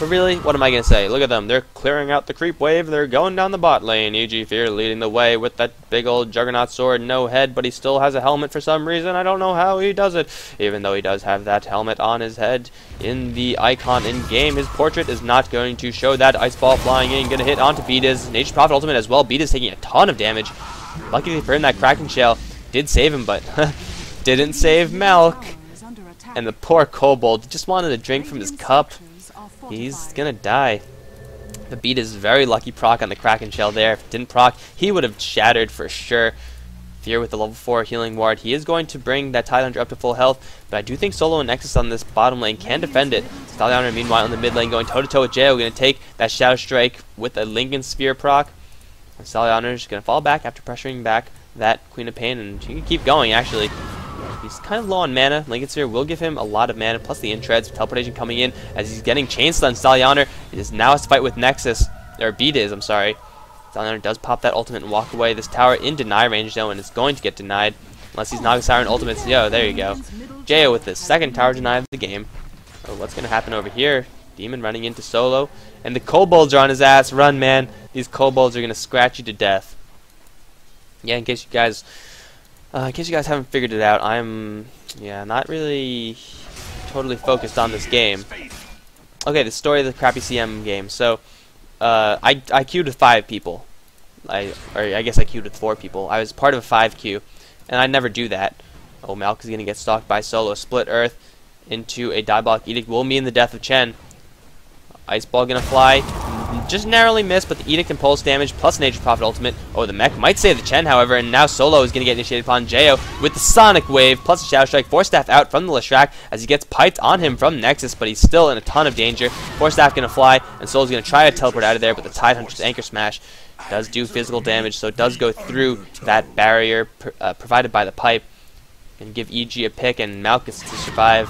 But really, what am I going to say? Look at them. They're clearing out the creep wave. They're going down the bot lane. EG Fear leading the way with that big old Juggernaut sword. No head, but he still has a helmet for some reason. I don't know how he does it. Even though he does have that helmet on his head in the icon in-game, his portrait is not going to show that ice ball flying in. Going to hit onto Beatiz. Nature's Prophet Ultimate as well. Beatiz taking a ton of damage. Luckily for him, that Kraken Shell did save him, but didn't save Maelk. And the poor Kobold just wanted a drink from his cup. He's gonna die. The beat is very lucky proc on the Kraken Shell there. If it didn't proc, he would have shattered for sure. Fear with the level 4 healing ward. He is going to bring that Tidehunter up to full health, but I do think Solo and Nexus on this bottom lane can defend it. Stallion meanwhile in the mid lane going toe-to-toe -to -toe with Jeyo, going to take that Shadow Strike with a Linken Sphere proc. And Stallion is going to fall back after pressuring back that Queen of Pain, and she can keep going, actually. He's kind of low on mana. Sphere will give him a lot of mana, plus the Intreads, teleportation coming in as he's getting Chain Stun. Stallion is now has to fight with Nexus, or is, I'm sorry. Stallion does pop that ultimate and walk away. This tower in deny range, though, and it's going to get denied unless he's Naga Siren ultimates. Yo, there you go. Jeyo with the second tower deny of the game. Oh, what's going to happen over here? Demon running into Solo, and the Kobolds are on his ass. Run, man. These Kobolds are going to scratch you to death yeah, in case you guys, uh, in case you guys haven't figured it out, I'm, yeah, not really totally focused on this game. Okay, the story of the crappy CM game. So, uh, I I queued with five people. I or I guess I queued with four people. I was part of a five queue, and I never do that. Oh, Maelk is gonna get stalked by Solo. Split Earth into a Diabolic Edict will mean the death of Chen. Ice Ball gonna fly just narrowly missed, but the Edict and Pulse damage plus Nature Prophet Ultimate. Oh, the mech might save the Chen, however, and now Solo is going to get initiated upon Jeyo with the Sonic Wave plus the Shadow Strike. Force Staff out from the Leshrac as he gets piped on him from Nexus, but he's still in a ton of danger. Force Staff going to fly, and Solo's going to try to teleport out of there, but the Tidehunter's Anchor Smash does do physical damage, so it does go through that barrier uh, provided by the pipe and give EG a pick and Malchus to survive.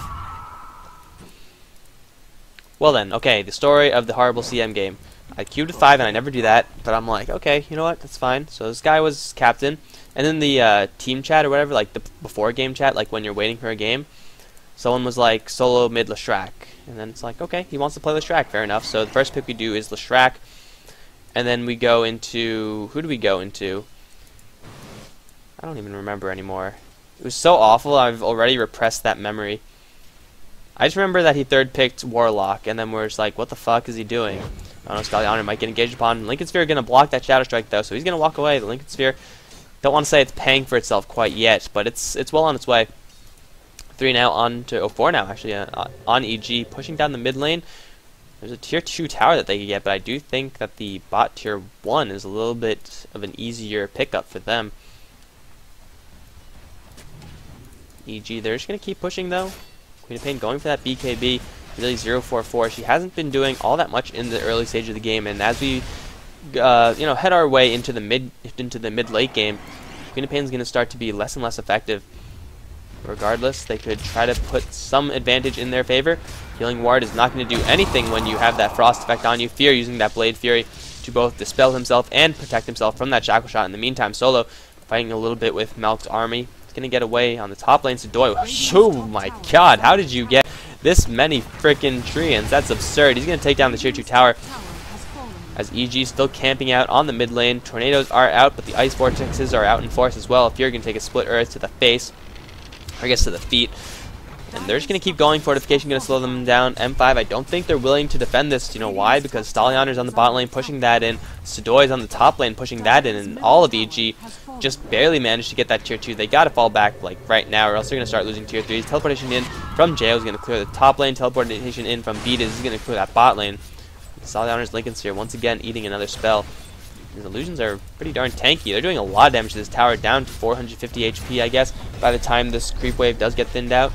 Well then, okay, the story of the horrible CM game. I queued to 5 and I never do that, but I'm like, okay, you know what, that's fine. So this guy was captain, and then the uh, team chat or whatever, like the before game chat, like when you're waiting for a game, someone was like, solo mid Leshrac. And then it's like, okay, he wants to play Leshrac, fair enough. So the first pick we do is Leshrac, and then we go into, who do we go into? I don't even remember anymore. It was so awful, I've already repressed that memory. I just remember that he third picked Warlock, and then we're just like, what the fuck is he doing? I don't know, Stallion might get engaged upon. Linken Sphere going to block that Shadow Strike, though, so he's going to walk away. The Linken Sphere, don't want to say it's paying for itself quite yet, but it's it's well on its way. Three now on to, oh, four now, actually, uh, on EG, pushing down the mid lane. There's a tier 2 tower that they can get, but I do think that the bot tier 1 is a little bit of an easier pickup for them. EG, they're just going to keep pushing, though. Queen of Pain going for that BKB really 044. She hasn't been doing all that much in the early stage of the game, and as we uh, you know head our way into the mid into the mid late game, Queen of Pain is going to start to be less and less effective. Regardless, they could try to put some advantage in their favor. Healing Ward is not going to do anything when you have that frost effect on you. Fear using that Blade Fury to both dispel himself and protect himself from that Shackle Shot. In the meantime, Solo fighting a little bit with Maelk's army. He's going to get away on the top lane. Sudoi, oh my god, how did you get this many freaking treants? That's absurd. He's going to take down the tier 2 tower as EG still camping out on the mid lane. Tornadoes are out, but the Ice Vortexes are out in force as well. If you're going to take a Split Earth to the face, I guess to the feet, and they're just going to keep going. Fortification going to slow them down. M5, I don't think they're willing to defend this. You know why? Because Stallianer's on the bot lane pushing that in. Sudoi on the top lane pushing that in. And all of EG just barely managed to get that tier 2. They got to fall back like right now or else they're going to start losing tier 3s. Teleportation in from Jail is going to clear the top lane. Teleportation in from Beat is going to clear that bot lane. Stallianer's Linken Sphere once again eating another spell. These illusions are pretty darn tanky. They're doing a lot of damage to this tower, down to 450 HP, I guess, by the time this creep wave does get thinned out.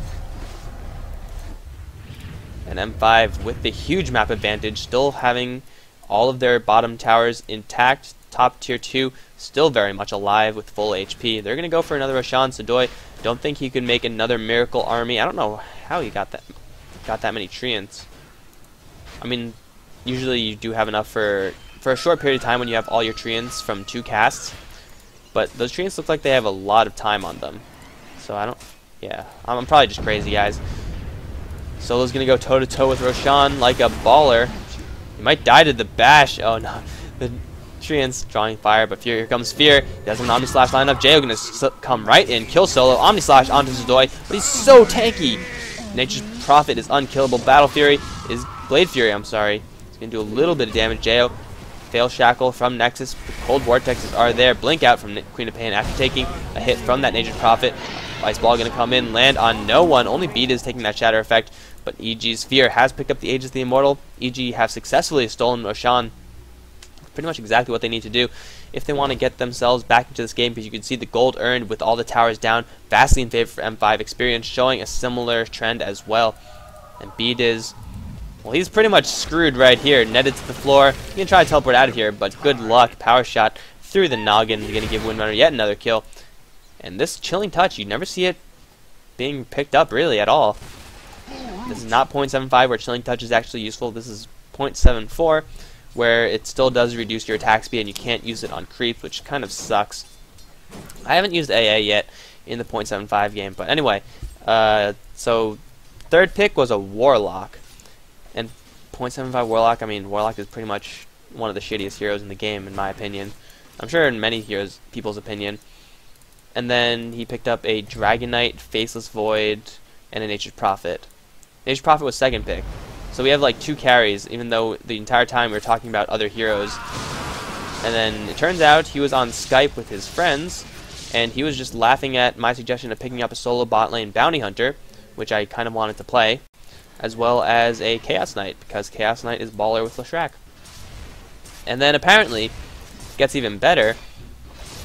And M5 with the huge map advantage, still having all of their bottom towers intact. Top tier 2 still very much alive with full HP. They're going to go for another Roshan Sudoi. Don't think he can make another miracle army. I don't know how he got that got that many treants. I mean, usually you do have enough for for a short period of time when you have all your treants from two casts. But those treants look like they have a lot of time on them. So I don't... Yeah, I'm probably just crazy, guys. Solo's going to go toe-to-toe -to -toe with Roshan like a baller. He might die to the bash. Oh, no. The treants drawing fire, but Fear, here comes Fear. He has an Omni Slash line up? Jeyo going to come right in, kill Solo, Omni Slash onto Sudoi, but he's so tanky. Nature's Prophet is unkillable. Battle Fury is Blade Fury, I'm sorry. He's going to do a little bit of damage. Jeyo Fail Shackle from Nexus. The Cold Vortexes are there. Blink out from Queen of Pain after taking a hit from that Nature's Prophet. Ice Ball going to come in, land on no one. Only Beat is taking that Shatter effect, but EG's Fear has picked up the Aegis of the Immortal. EG have successfully stolen Roshan. Pretty much exactly what they need to do if they want to get themselves back into this game because you can see the gold earned with all the towers down vastly in favor for M5 experience showing a similar trend as well. And B is well, he's pretty much screwed right here. Netted to the floor. He can try to teleport out of here, but good luck. Power shot through the noggin. You're going to give Windrunner yet another kill. And this chilling touch, you never see it being picked up really at all. This is not 0.75 where chilling touch is actually useful. This is 0.74 where it still does reduce your attack speed and you can't use it on creep, which kind of sucks. I haven't used AA yet in the 0.75 game, but anyway, uh, so third pick was a Warlock. And 0.75 Warlock, I mean, Warlock is pretty much one of the shittiest heroes in the game, in my opinion. I'm sure in many heroes, people's opinion. And then he picked up a Dragon Knight, Faceless Void, and a Nature's Prophet. Nature's Prophet was second pick. So we have like two carries, even though the entire time we were talking about other heroes. And then it turns out he was on Skype with his friends, and he was just laughing at my suggestion of picking up a solo bot lane bounty hunter, which I kind of wanted to play as well as a Chaos Knight, because Chaos Knight is baller with Leshrac. And then apparently, gets even better.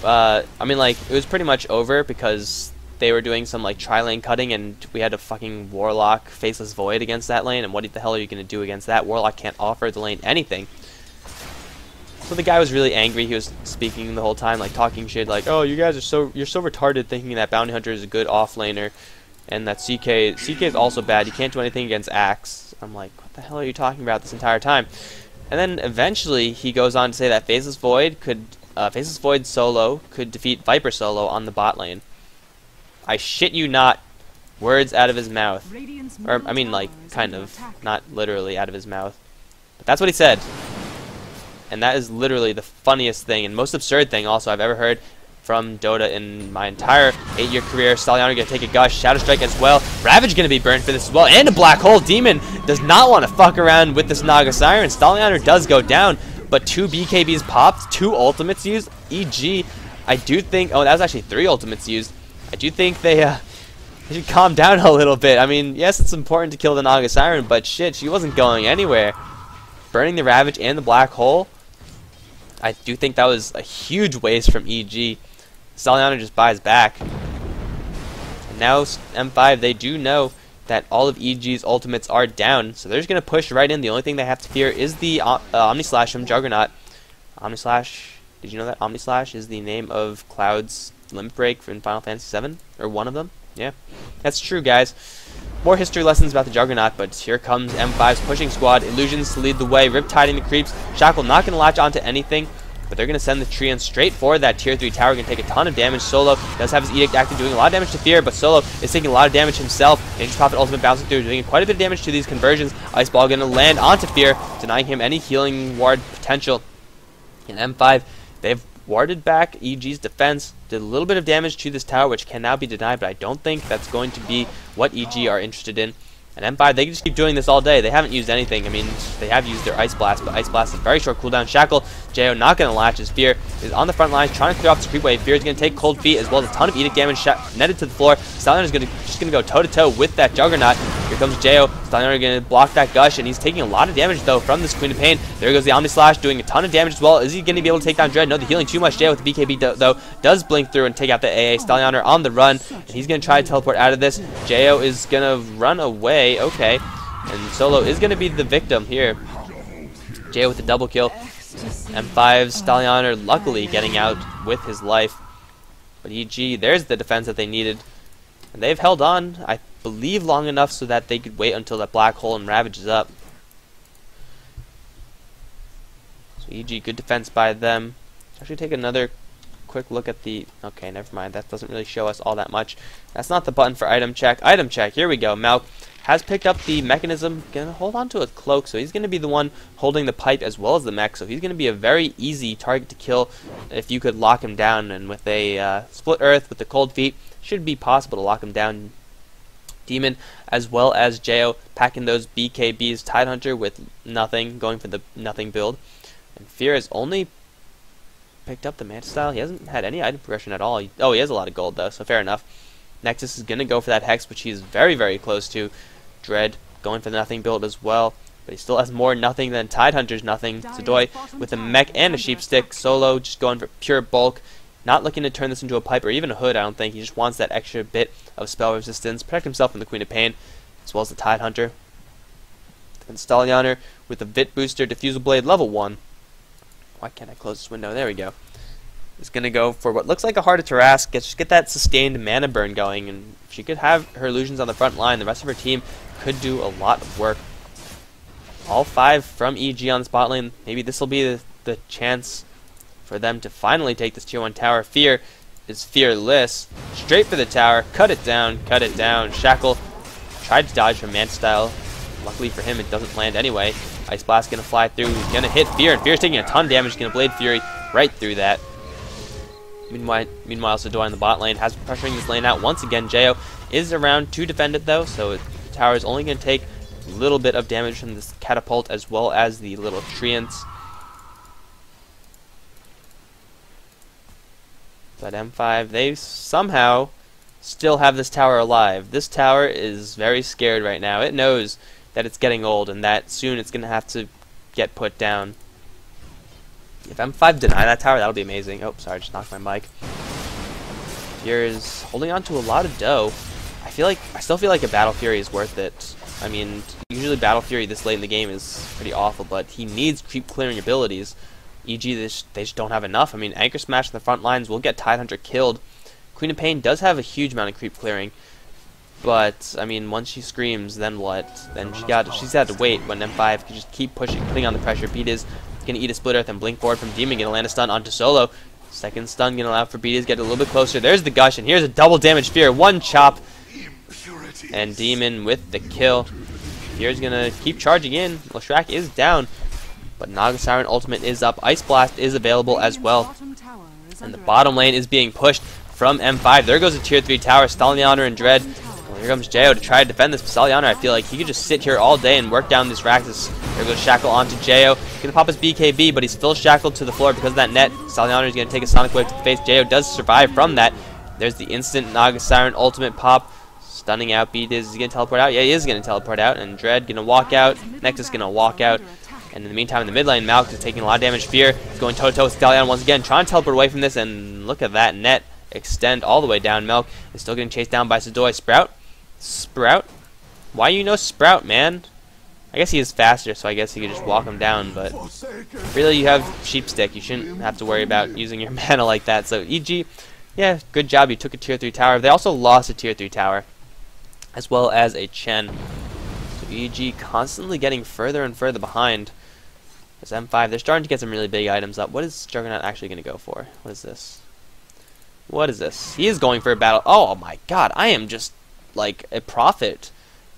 Uh, I mean, like, it was pretty much over because they were doing some, like, tri-lane cutting, and we had a fucking Warlock Faceless Void against that lane, and what the hell are you going to do against that? Warlock can't offer the lane anything. So the guy was really angry. He was speaking the whole time, like, talking shit, like, oh, you guys are so, you're so retarded thinking that Bounty Hunter is a good off-laner and that CK CK is also bad. You can't do anything against Axe. I'm like, what the hell are you talking about this entire time? And then eventually he goes on to say that Faceless Void could uh, Faceless Void solo could defeat Viper solo on the bot lane. I shit you not. Words out of his mouth. Or, I mean, like, kind of. Not literally out of his mouth. But that's what he said. And that is literally the funniest thing and most absurd thing also I've ever heard from Dota in my entire eight-year career. Stalliano gonna take a gush, Shadow Strike as well. Ravage gonna be burned for this as well, and a Black Hole. Demon does not want to fuck around with this Naga Siren. Stalliano does go down, but two BKBs popped, two ultimates used. EG, I do think, oh, that was actually three ultimates used. I do think they, uh, they should calm down a little bit. I mean, yes, it's important to kill the Naga Siren, but shit, she wasn't going anywhere. Burning the Ravage and the Black Hole, I do think that was a huge waste from EG. Stalliano just buys back. And now M5, they do know that all of EG's ultimates are down, so they're just going to push right in. The only thing they have to fear is the uh, Omni Slash from Juggernaut. Omni Slash, did you know that Omni Slash is the name of Cloud's limit break in Final Fantasy VII? Or one of them? Yeah, that's true, guys. More history lessons about the Juggernaut, but here comes M5's pushing squad. Illusions to lead the way, Riptiding the creeps. Shackle not going to latch onto anything. but they're going to send the Treant straight for that tier 3 tower. Going to take a ton of damage. Solo does have his Edict active, doing a lot of damage to Fear, but Solo is taking a lot of damage himself. Nature's Prophet ultimate bouncing through, doing quite a bit of damage to these conversions. Ice Ball going to land onto Fear, denying him any healing ward potential. In M5, they've warded back EG's defense, did a little bit of damage to this tower, which can now be denied, but I don't think that's going to be what EG are interested in. And M5, they can just keep doing this all day. They haven't used anything. I mean, they have used their Ice Blast, but Ice Blast is very short cooldown. Shackle, Jo not going to latch his Fear is on the front lines, trying to clear off the creep wave. Fear is going to take Cold Feet, as well as a ton of Edict damage netted to the floor. Stallion is gonna, just going to go toe-to-toe -to -toe with that Juggernaut. Here comes Jo. Stallion are going to block that Gush, and he's taking a lot of damage, though, from this Queen of Pain. There goes the Omni Slash, doing a ton of damage as well. Is he going to be able to take down Dread? No, the healing too much. Jo with the BKB, though, does blink through and take out the AA. Stallion on the run, and he's going to try to teleport out of this. Jo is going to run away. Okay. And Solo is going to be the victim here. Jay with the double kill. M5 Stallioner luckily getting out with his life. But EG, there's the defense that they needed. And they've held on, I believe, long enough so that they could wait until that black hole and Ravage is up. So EG, good defense by them. Actually take another quick look at the... Okay, never mind. That doesn't really show us all that much. That's not the button for item check. Item check. Here we go. Maelk has picked up the Mekansm, gonna hold on to a cloak, so he's gonna be the one holding the pipe as well as the mech, so he's gonna be a very easy target to kill if you could lock him down, and with a uh, split earth with the cold feet, should be possible to lock him down. Demon, as well as Jo, packing those BKBs, Tidehunter with nothing, going for the nothing build. And Fear has only picked up the Manta style. He hasn't had any item progression at all. He, oh, he has a lot of gold though, so fair enough. Nexus is going to go for that Hex, which he's very, very close to. Dread going for the nothing build as well. But he still has more nothing than Tidehunter's nothing. Sadoy with a mech and a sheep stick. Solo just going for pure bulk. Not looking to turn this into a pipe or even a hood, I don't think. He just wants that extra bit of spell resistance. Protect himself from the Queen of Pain, as well as the Tidehunter. And Stallioner with the Vit Booster Diffusal Blade level 1. Why can't I close this window? There we go. Is going to go for what looks like a Heart of Tarrasque. Just get that sustained mana burn going. And if she could have her illusions on the front line, the rest of her team could do a lot of work. All five from EG on the spot lane. Maybe this will be the, the chance for them to finally take this tier 1 tower. Fear is fearless. Straight for the tower. Cut it down. Cut it down. Shackle tried to dodge from Manta style. Luckily for him, it doesn't land anyway. Ice Blast gonna fly through. He's gonna hit Fear, and Fear's taking a ton of damage. Gonna Blade Fury right through that. Meanwhile, meanwhile, Sadoy in the bot lane has been pressuring this lane out once again. Jo is around to defend it though, so the tower is only going to take a little bit of damage from this catapult as well as the little treants. But M5, they somehow still have this tower alive. This tower is very scared right now. It knows that it's getting old and that soon it's going to have to get put down. If M5 deny that tower, that'll be amazing. Oh, sorry, I just knocked my mic. Here's holding on to a lot of dough. I feel like I still feel like a Battle Fury is worth it. I mean, usually Battle Fury this late in the game is pretty awful, but he needs creep clearing abilities. E.g., they just, they just don't have enough. I mean, Anchor Smash in the front lines will get Tidehunter killed. Queen of Pain does have a huge amount of creep clearing, but I mean, once she screams, then what? Then she got she's had to wait when M5 can just keep pushing, putting on the pressure. Beat is Gonna eat a split earth and blink forward from Demon. Gonna land a stun onto Solo. Second stun gonna allow for Beaties get a little bit closer. There's the gush, and here's a double damage fear. One chop. And Demon with the kill. Fear's gonna keep charging in. Leshrac is down. But Naga Siren ultimate is up. Ice Blast is available as well. And the bottom lane is being pushed from M5. There goes a tier 3 tower. Stallioner and Dread here comes Jo to try to defend this Saliana. I feel like he could just sit here all day and work down this Raxus. There goes Shackle onto Jo. He's gonna pop his BKB, but he's still shackled to the floor because of that net. Saliana is gonna take a Sonic Wave to the face. Jo does survive from that. There's the instant Naga Siren ultimate pop. Stunning out Beat is he gonna teleport out? Yeah, he is gonna teleport out. And Dread gonna walk out. Nexus gonna walk out. And in the meantime, in the mid lane, Maelk is taking a lot of damage. Fear is going toe to toe with Stallion once again, trying to teleport away from this. And look at that net extend all the way down. Maelk is still getting chased down by Sadoi. Sprout Sprout? Why you know Sprout, man? I guess he is faster, so I guess he could just walk him down, but really you have Sheep Stick. You shouldn't have to worry about using your mana like that. So EG, yeah, good job. You took a Tier 3 tower. They also lost a Tier 3 tower, as well as a Chen. So EG constantly getting further and further behind. This M5, they're starting to get some really big items up. What is Juggernaut actually going to go for? What is this? What is this? He is going for a battle. Oh my god, I am just like a prophet.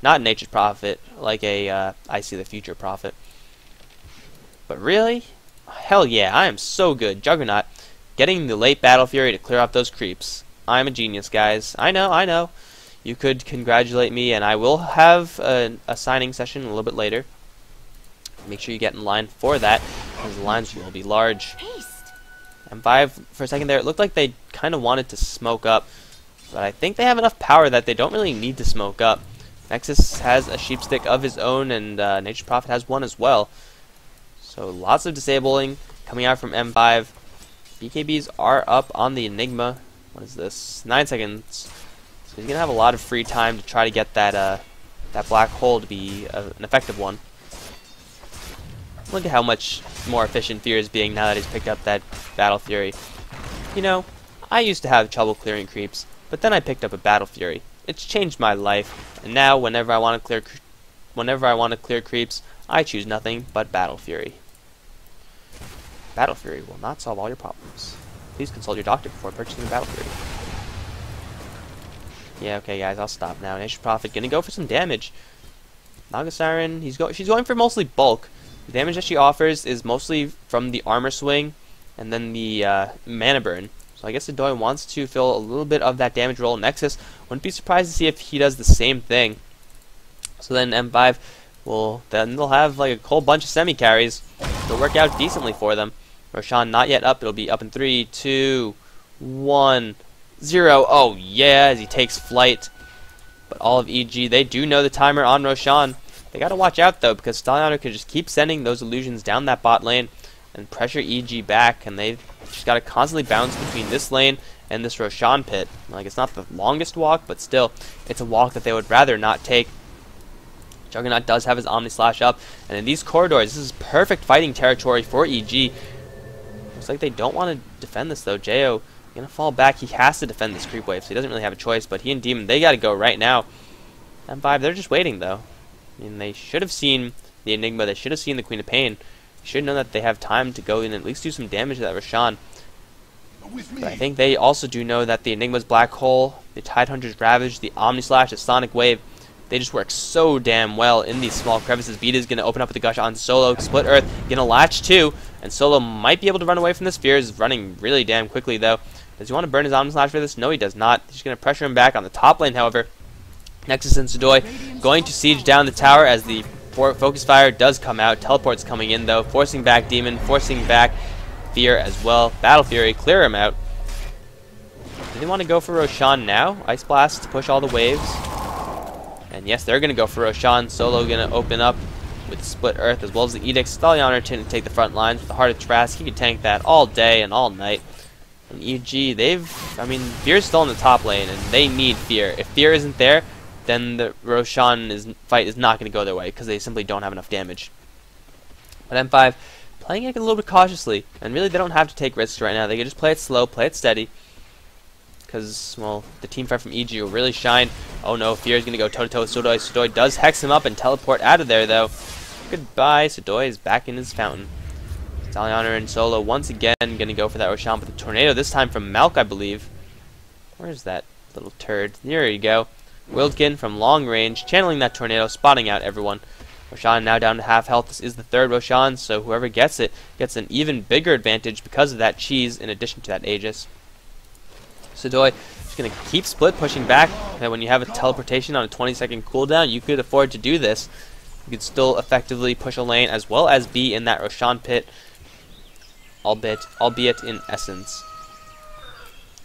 Not nature's prophet, like a uh, I see the future prophet. But really? Hell yeah, I am so good. Juggernaut, getting the late Battle Fury to clear off those creeps. I'm a genius, guys. I know, I know. You could congratulate me, and I will have a, a signing session a little bit later. Make sure you get in line for that, because the lines will be large. M5, for a second there, it looked like they kind of wanted to smoke up, but I think they have enough power that they don't really need to smoke up. Nexus has a sheepstick of his own, and uh, Nature's Prophet has one as well. So lots of disabling coming out from M5. BKBs are up on the Enigma. What is this? Nine seconds. So he's gonna have a lot of free time to try to get that uh, that black hole to be uh, an effective one. Look at how much more efficient Fear is being now that he's picked up that Battle Fury. You know, I used to have trouble clearing creeps, but then I picked up a Battle Fury. It's changed my life, and now whenever I want to clear, whenever I want to clear creeps, I choose nothing but Battle Fury. Battle Fury will not solve all your problems. Please consult your doctor before purchasing Battle Fury. Yeah, okay, guys, I'll stop now. Nature's Prophet gonna go for some damage. Naga Siren, he's go she's going for mostly bulk. The damage that she offers is mostly from the armor swing and then the uh, mana burn. So I guess Sidoi wants to fill a little bit of that damage roll. Nexus wouldn't be surprised to see if he does the same thing. So then M5 will then they'll have like a whole bunch of semi carries. It'll work out decently for them. Roshan not yet up. It'll be up in three, two, one, zero. Oh yeah, as he takes flight. But all of EG, they do know the timer on Roshan. They gotta watch out though, because Stallion could just keep sending those illusions down that bot lane and pressure EG back, and they've just gotta constantly bounce between this lane and this Roshan pit. Like it's not the longest walk, but still, it's a walk that they would rather not take. Juggernaut does have his Omni Slash up, and in these corridors, this is perfect fighting territory for EG. Looks like they don't want to defend this though. Jo gonna fall back. He has to defend this creep wave, so he doesn't really have a choice. But he and Demon, they gotta go right now. M5, they're just waiting though. I mean, they should have seen the Enigma. They should have seen the Queen of Pain. Should know that they have time to go in and at least do some damage to that Roshan. But I think they also do know that the Enigma's Black Hole, the Tidehunters Ravage, the Omni Slash, the Sonic Wave, they just work so damn well in these small crevices. Is going to open up with the Gush on Solo. Split Earth, going to latch too. And Solo might be able to run away from this. Fear is running really damn quickly though. Does he want to burn his Omni Slash for this? No, he does not. He's going to pressure him back on the top lane, however. Nexus and Sidoi going to siege down the tower as the focus fire does come out. Teleport's coming in though, forcing back Demon, forcing back Fear as well. Battle Fury, clear him out. Do they want to go for Roshan now? Ice Blast to push all the waves. And yes, they're going to go for Roshan. Solo going to open up with Split Earth as well as the Edict. Stallion to take the front lines with the Heart of Tarrasque. He can tank that all day and all night. And EG, they've, I mean, Fear's still in the top lane, and they need Fear. If Fear isn't there, then the Roshan is, fight is not going to go their way because they simply don't have enough damage. But M5 playing it a little bit cautiously, and really they don't have to take risks right now. They can just play it slow, play it steady, because, well, the team fight from EG will really shine. Oh no, Fear is going to go toe-to-toe with Sidoi. Sidoi does hex him up and teleport out of there, though. Goodbye, Sidoi is back in his fountain. Stallion and Solo once again going to go for that Roshan with the tornado, this time from Maelk, I believe. Where's that little turd? There you go. Wildkin from long range, channeling that tornado, spotting out everyone. Roshan now down to half health. This is the third Roshan, so whoever gets it gets an even bigger advantage because of that cheese in addition to that Aegis. Sidoi just going to keep split pushing back. And when you have a teleportation on a 20 second cooldown, you could afford to do this. You could still effectively push a lane as well as be in that Roshan pit, albeit, albeit in essence.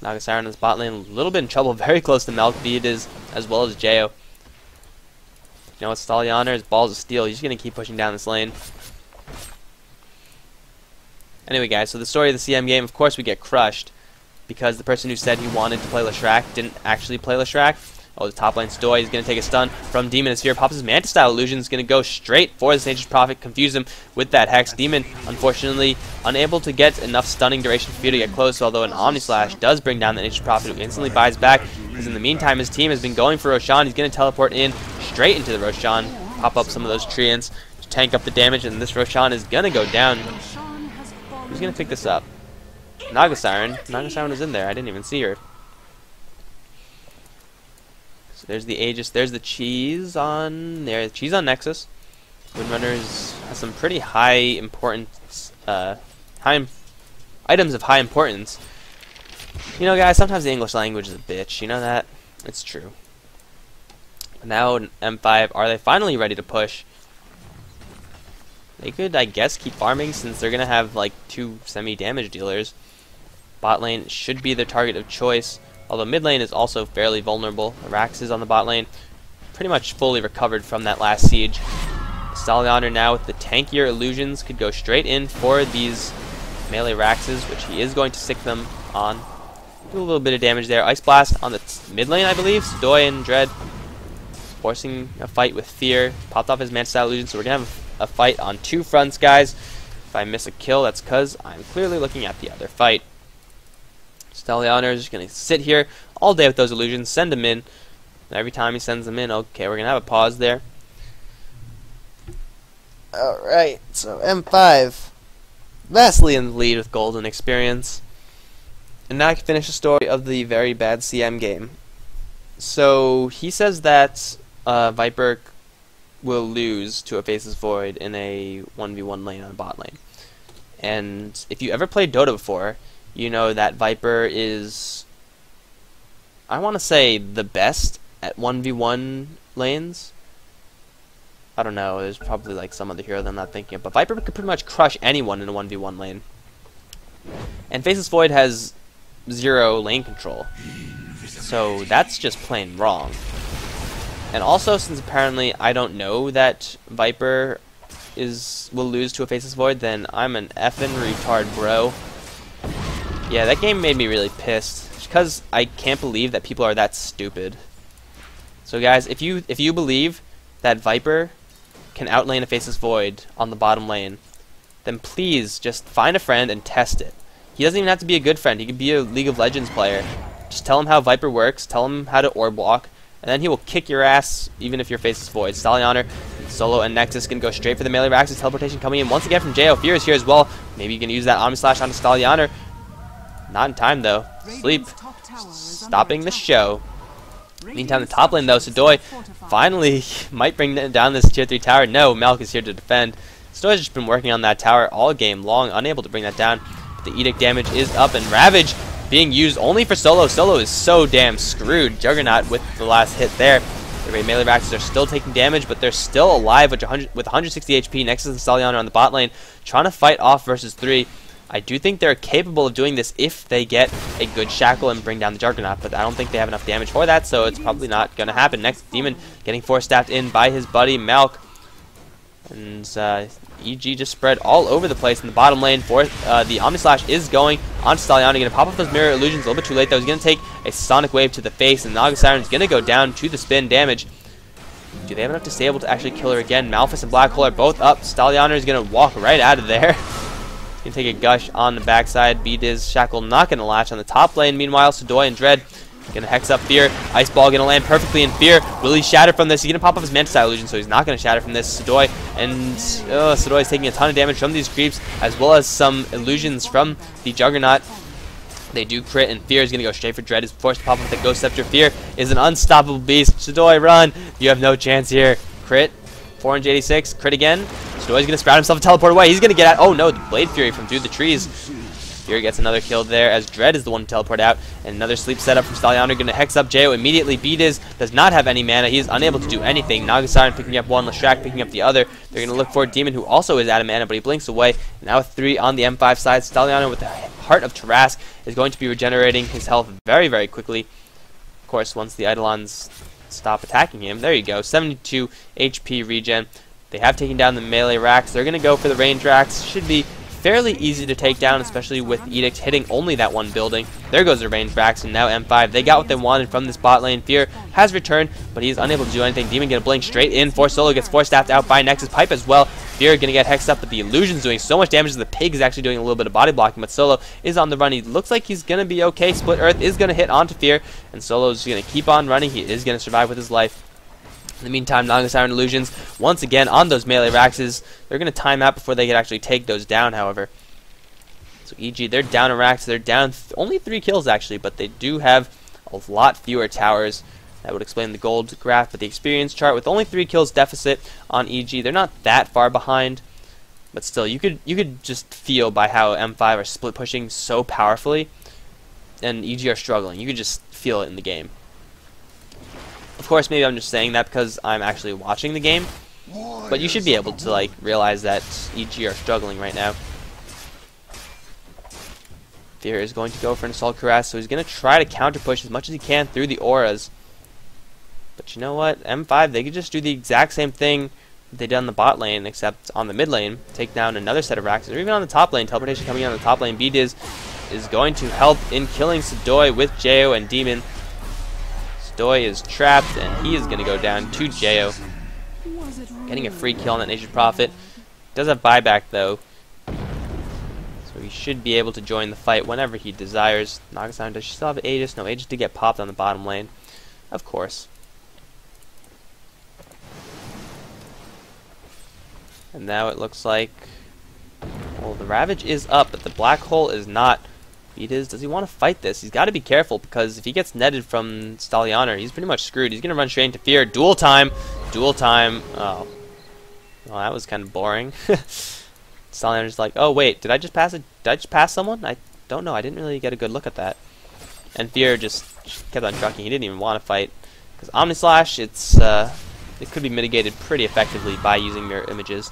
Naga Siren in the bot lane, a little bit in trouble, very close to Maelk Beat is, as well as Jo. You know what, Stallion is balls of steel. He's going to keep pushing down this lane. Anyway, guys, so the story of the CM game, of course, we get crushed because the person who said he wanted to play Leshrac didn't actually play Leshrac. Oh, the top lane Stoy is going to take a stun from Demon and Sphere. Pops his Manta style illusion. is going to go straight for the Nature's Prophet, confuse him with that Hex. Demon, unfortunately, unable to get enough stunning duration for you to get close, although an Omni Slash does bring down the Nature's Prophet, who instantly buys back. Because in the meantime, his team has been going for Roshan. He's going to teleport in straight into the Roshan, pop up some of those treants, to tank up the damage, and this Roshan is gonna go down. Who's gonna pick this up? Naga Siren. Naga Siren was in there. I didn't even see her. So there's the Aegis. There's the cheese on there. Cheese on Nexus. Windrunners has some pretty high importance, uh, high items of high importance. You know, guys, sometimes the English language is a bitch. You know that? It's true. Now M5, are they finally ready to push? They could, I guess, keep farming since they're going to have like two semi-damage dealers. Bot lane should be their target of choice, although mid lane is also fairly vulnerable. Rax is on the bot lane, pretty much fully recovered from that last siege. Stallion now with the tankier illusions could go straight in for these melee Raxes, which he is going to stick them on. Do a little bit of damage there. Ice Blast on the mid lane, I believe. Sudoi and Dread forcing a fight with Fear. Popped off his Manta Illusion, so we're going to have a fight on two fronts, guys. If I miss a kill, that's because I'm clearly looking at the other fight. Stellianer is just going to sit here all day with those illusions, send them in. Every time he sends them in, okay, we're going to have a pause there. Alright, so M5. Vastly in the lead with golden experience. And now I can finish the story of the very bad CM game. So he says that uh, Viper will lose to a Faceless Void in a 1v1 lane on bot lane. And if you ever played Dota before, you know that Viper is, I want to say, the best at 1v1 lanes. I don't know, there's probably like some other hero that I'm not thinking of, but Viper could pretty much crush anyone in a 1v1 lane. And Faceless Void has zero lane control. So that's just plain wrong. And also, since apparently I don't know that Viper is will lose to a Faceless Void, then I'm an effing retard, bro. Yeah, that game made me really pissed. Because I can't believe that people are that stupid. So guys, if you if you believe that Viper can outlane a Faceless Void on the bottom lane, then please just find a friend and test it. He doesn't even have to be a good friend. He could be a League of Legends player. Just tell him how Viper works, tell him how to orb walk, and then he will kick your ass even if your face is void. Stallion Solo, and Nexus can go straight for the melee Rax's teleportation coming in once again from Jo. Fear is here as well. Maybe you can use that Omni Slash on Stallion. Not in time though. Sleep. Stopping the show. Meantime, the top lane though, Sudoi finally might bring down this tier 3 tower. No, Maelk is here to defend. Sudoi's just been working on that tower all game long, unable to bring that down. But the Edict damage is up, and Ravage being used only for solo. Solo is so damn screwed. Juggernaut with the last hit there. The melee Raxes are still taking damage, but they're still alive with 100 with 160 HP. Nexus and Stallion on the bot lane, trying to fight off versus three. I do think they're capable of doing this if they get a good shackle and bring down the Juggernaut, but I don't think they have enough damage for that, so it's probably not going to happen. Next, Demon getting force staffed in by his buddy Maelk. And uh, EG just spread all over the place in the bottom lane. For uh, the Omni Slash is going on Stallion. Going to pop up those mirror illusions a little bit too late. Though he's going to take a Sonic Wave to the face, and Naga Siren is going to go down to the spin damage. Do they have enough disable to actually kill her again? Malphus and Black Hole are both up. Stallion is going to walk right out of there. Gonna take a gush on the backside. B-Diz Shackle not gonna latch on the top lane. Meanwhile, Sudoi and Dread Gonna hex up Fear. Ice Ball gonna land perfectly in Fear. Will he shatter from this? He's gonna pop up his Manta Style Illusion, so he's not gonna shatter from this. Sudoi and oh, Sudoi is taking a ton of damage from these creeps, as well as some illusions from the Juggernaut. They do crit, and Fear is going to go straight for Dread. Is forced to pop up the Ghost Scepter. Fear is an unstoppable beast. Sudoi, run! You have no chance here. Crit. 486. Crit again. Sadoi's going to sprout himself and teleport away. He's going to get out. Oh, no. Blade Fury from through the trees Fury gets another kill there as Dread is the one to teleport out. And another sleep setup from Stallion. Going to hex up Jo immediately. Beatiz does not have any mana. He is unable to do anything. Nagasiren picking up one. Leshrac picking up the other. They're going to look for Demon who also is out of mana, but he blinks away. Now with three on the M5 side. Stallion with the Heart of Tarrasque is going to be regenerating his health very, very quickly. Of course, once the Eidolons stop attacking him. There you go. 72 HP regen. They have taken down the melee racks. They're going to go for the range racks. Should be fairly easy to take down, especially with Edict hitting only that one building. There goes the range racks, and now M5. They got what they wanted from this bot lane. Fear has returned, but he's unable to do anything. Demon gonna blink straight in. Force Solo gets force staffed out by Nexus Pipe as well. Fear gonna get hexed up, but the illusion's doing so much damage. The pig is actually doing a little bit of body blocking, but Solo is on the run. He looks like he's gonna be okay. Split Earth is gonna hit onto Fear, and Solo's gonna keep on running. He is gonna survive with his life. In the meantime, Naga Siren Illusions, once again on those melee Raxes. They're going to time out before they can actually take those down, however. So EG, they're down a Rax. They're down th only three kills, actually, but they do have a lot fewer towers. That would explain the gold graph, but the experience chart with only three kills deficit on EG, they're not that far behind. But still, you could you could just feel by how M5 are split pushing so powerfully, and EG are struggling. You could just feel it in the game. Of course, maybe I'm just saying that because I'm actually watching the game, but you should be able to like realize that EG are struggling right now. Fear is going to go for an Assault Cuirass, so he's going to try to counter push as much as he can through the auras. But you know what? M5, they could just do the exact same thing they did on the bot lane, except on the mid lane, take down another set of Raxes, or even on the top lane. Teleportation coming on the top lane. BDiz is going to help in killing Sadoi with Jao and Demon. Sadoi is trapped, and he is going to go down to Jao. Getting a free kill on that Nature's Prophet. Does have buyback, though. So he should be able to join the fight whenever he desires. Nagasan, does she still have Aegis? No, Aegis did get popped on the bottom lane. Of course. And now it looks like... Well, the Ravage is up, but the Black Hole is not. He does. Does he want to fight this? He's got to be careful, because if he gets netted from Stallianer, he's pretty much screwed. He's going to run straight into Fear. Dual time. Dual time. Oh. Well, that was kind of boring. Stallianer's like, oh, wait, did I just pass it? Did I just pass someone? I don't know. I didn't really get a good look at that. And Fear just kept on trucking. He didn't even want to fight. Because Omni Slash, it's, uh, it could be mitigated pretty effectively by using mirror images.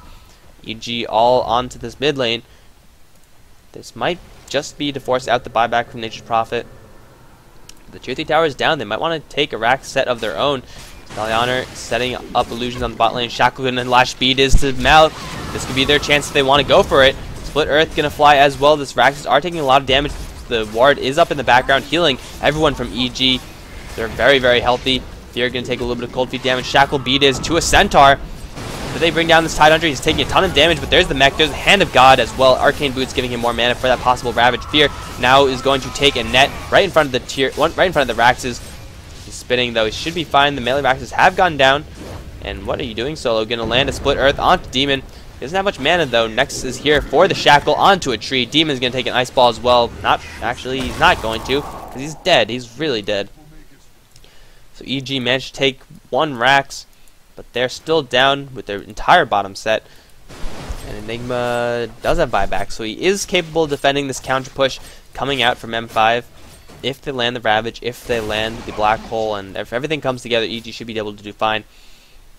EG all onto this mid lane. This might just be to force out the buyback from Nature's Prophet. The tier 3 tower is down. They might want to take a rack set of their own. Stallianer setting up illusions on the bot lane. Shackleton and Lash Speed is to Mal. This could be their chance if they want to go for it. Split Earth gonna fly as well. This Raxes are taking a lot of damage. The ward is up in the background, healing everyone from EG. They're very, very healthy. Fear gonna take a little bit of cold feet damage. Shackle beat is to a centaur. They bring down this Tidehunter. He's taking a ton of damage, but there's the mech. There's the Hand of God as well. Arcane Boots giving him more mana for that possible Ravage. Fear now is going to take a net right in front of the tier, one, right in front of the Raxes. He's spinning though. He should be fine. The melee Raxes have gone down. And what are you doing, Solo? Gonna land a Split Earth onto Demon. He doesn't have much mana though. Next is here for the Shackle onto a tree. Demon's gonna take an Ice Ball as well. Not actually, he's not going to, because he's dead. He's really dead. So EG managed to take one Rax. But they're still down with their entire bottom set. And Enigma does have buyback, so he is capable of defending this counter push coming out from M5. If they land the Ravage, if they land the Black Hole, and if everything comes together, EG should be able to do fine.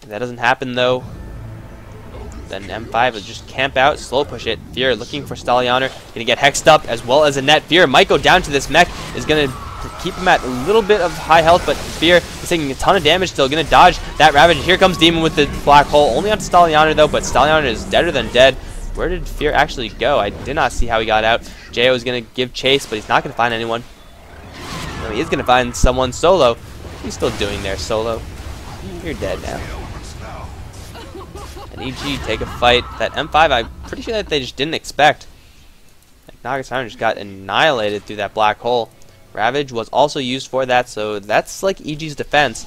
If that doesn't happen, though, then M5 will just camp out, slow push it. Fear looking for Stallianer, gonna get hexed up as well as a net. Fear might go down to this mech, is gonna keep him at a little bit of high health, but Fear is taking a ton of damage still. Gonna dodge that Ravage. Here comes Demon with the Black Hole. Only on Stallianer though, but Stallianer is deader than dead. Where did Fear actually go? I did not see how he got out. Jo is gonna give chase, but he's not gonna find anyone. No, he is gonna find someone solo. You still doing there, solo? You're dead now. And EG take a fight that M5, I'm pretty sure that they just didn't expect. Like, just got annihilated through that black hole. Ravage was also used for that, so that's like EG's defense.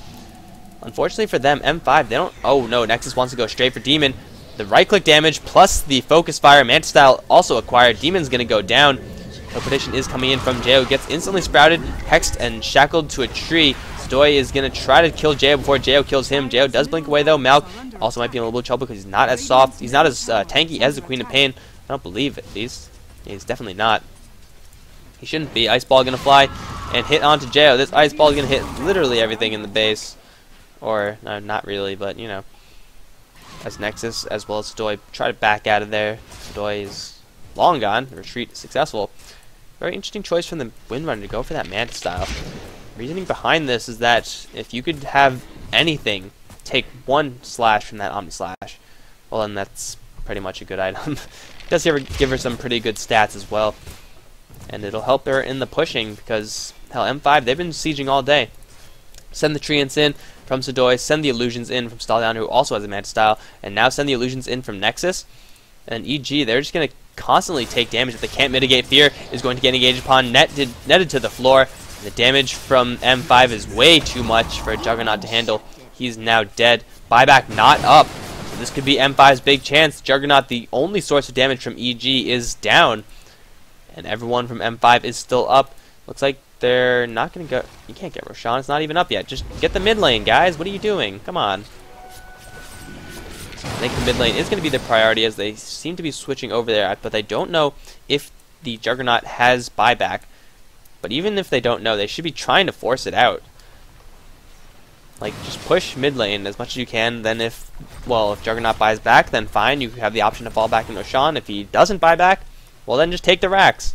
Unfortunately for them, M5, they don't... Oh, no, Nexus wants to go straight for Demon. The right-click damage plus the Focus Fire Manta Style also acquired. Demon's going to go down. Teleportation is coming in from Jo. Gets instantly sprouted, hexed, and shackled to a tree. Stoy is going to try to kill Jo before Jo kills him. Jo does blink away, though. Maelk also might be in a little trouble because he's not as soft. He's not as uh, tanky as the Queen of Pain. I don't believe it, at least. He's definitely not. He shouldn't be. Ice Ball gonna fly and hit onto Jo. This Ice Ball is gonna hit literally everything in the base. Or, no, not really, but, you know. As Nexus, as well as Stoy, try to back out of there. Stoy is long gone. Retreat successful. Very interesting choice from the Windrunner to go for that Manta style. Reasoning behind this is that if you could have anything take one slash from that Omni Slash, well then that's pretty much a good item. Does he ever give her some pretty good stats as well and it'll help her in the pushing because hell M5 they've been sieging all day. Send the Treants in from Sadoi, send the Illusions in from Stallion who also has a Manta style, and now send the Illusions in from Nexus. And EG, they're just gonna constantly take damage if they can't mitigate fear is going to get engaged upon netted netted to the floor. The damage from M5 is way too much for Juggernaut to handle. He's now dead. Buyback not up. So this could be M5's big chance. Juggernaut, the only source of damage from EG, is down. And everyone from M5 is still up. Looks like they're not going to go... You can't get Roshan. It's not even up yet. Just get the mid lane, guys. What are you doing? Come on. I think the mid lane is going to be the priority as they seem to be switching over there, but they don't know if the Juggernaut has buyback. But even if they don't know, they should be trying to force it out. Like, just push mid lane as much as you can. Then if, well, if Juggernaut buys back, then fine. You have the option to fall back into Roshan. If he doesn't buy back, well, then just take the racks.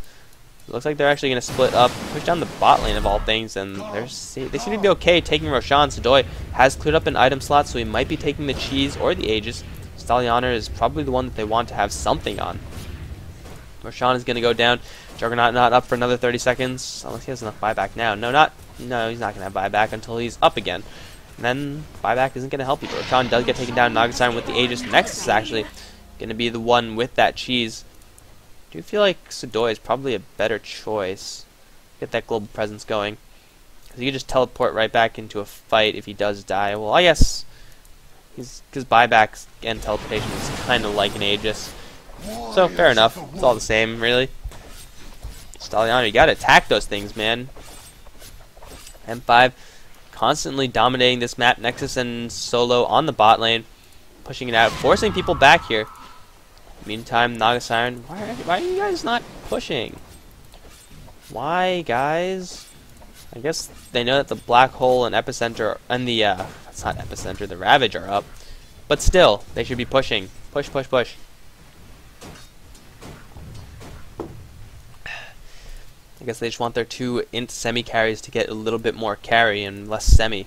Looks like they're actually going to split up, push down the bot lane of all things, and they're they seem to be okay taking Roshan. Sadoy has cleared up an item slot, so he might be taking the cheese or the Aegis. Stallianer is probably the one that they want to have something on. Roshan is going to go down. Juggernaut not up for another 30 seconds, unless he has enough buyback now. No, not. No, he's not going to have buyback until he's up again. And then buyback isn't going to help you. Roshan does get taken down. Naga Siren with the Aegis. Next is actually going to be the one with that cheese do feel like Sadoy is probably a better choice. Get that global presence going. Because he could just teleport right back into a fight if he does die. Well, I guess... Because buybacks and teleportation is kind of like an Aegis. So, fair enough. It's all the same, really. Stalliano, you gotta attack those things, man. M5 constantly dominating this map. Nexus and Solo on the bot lane. Pushing it out, forcing people back here. Meantime, Naga Siren, why are, why are you guys not pushing? Why, guys? I guess they know that the Black Hole and Epicenter, and the, uh, that's not Epicenter, the Ravage are up. But still, they should be pushing. Push, push, push. I guess they just want their two int semi carries to get a little bit more carry and less semi.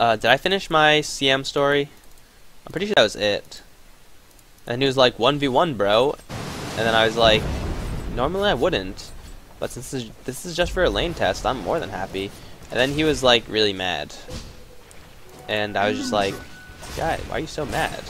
Uh, did I finish my CM story? I'm pretty sure that was it. And he was like, 1v1, bro. And then I was like, normally I wouldn't. But since this is, just for a lane test, I'm more than happy. And then he was like, really mad. And I was just like, guy, why are you so mad?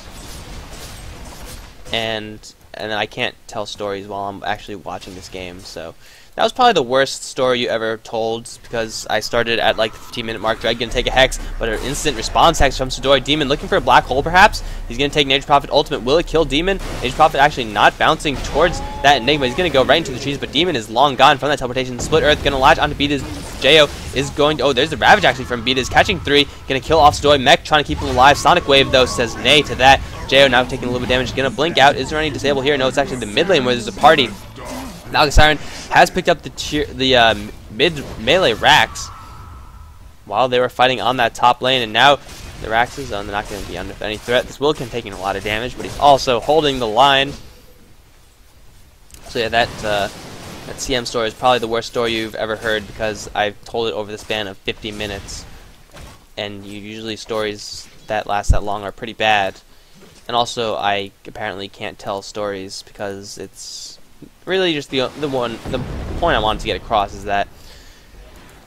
And and I can't tell stories while I'm actually watching this game, so that was probably the worst story you ever told because I started at like the 15 minute mark. Dread gonna take a hex, but an instant response hex from Sadoy. Demon looking for a black hole perhaps. He's gonna take Nature Prophet ultimate. Will it kill Demon? Nature Prophet actually not bouncing towards that Enigma. He's gonna go right into the trees, but Demon is long gone from that teleportation. Split Earth gonna latch onto Beta's. Jo is going to. Oh, there's the Ravage actually from Beta's catching three. Gonna kill off Sadoy. Mech trying to keep him alive. Sonic Wave though says nay to that. Jo now taking a little bit of damage. Gonna blink out. Is there any disable here? No, it's actually the mid lane where there's a party. Naga Siren has picked up the tier, the uh, mid melee racks while they were fighting on that top lane, and now the Raxes are not going to be under any threat. This Wildkin taking a lot of damage, but he's also holding the line. So yeah, that uh, that CM story is probably the worst story you've ever heard because I've told it over the span of 50 minutes, and you, usually stories that last that long are pretty bad. And also, I apparently can't tell stories because it's really just the the one the point I wanted to get across is that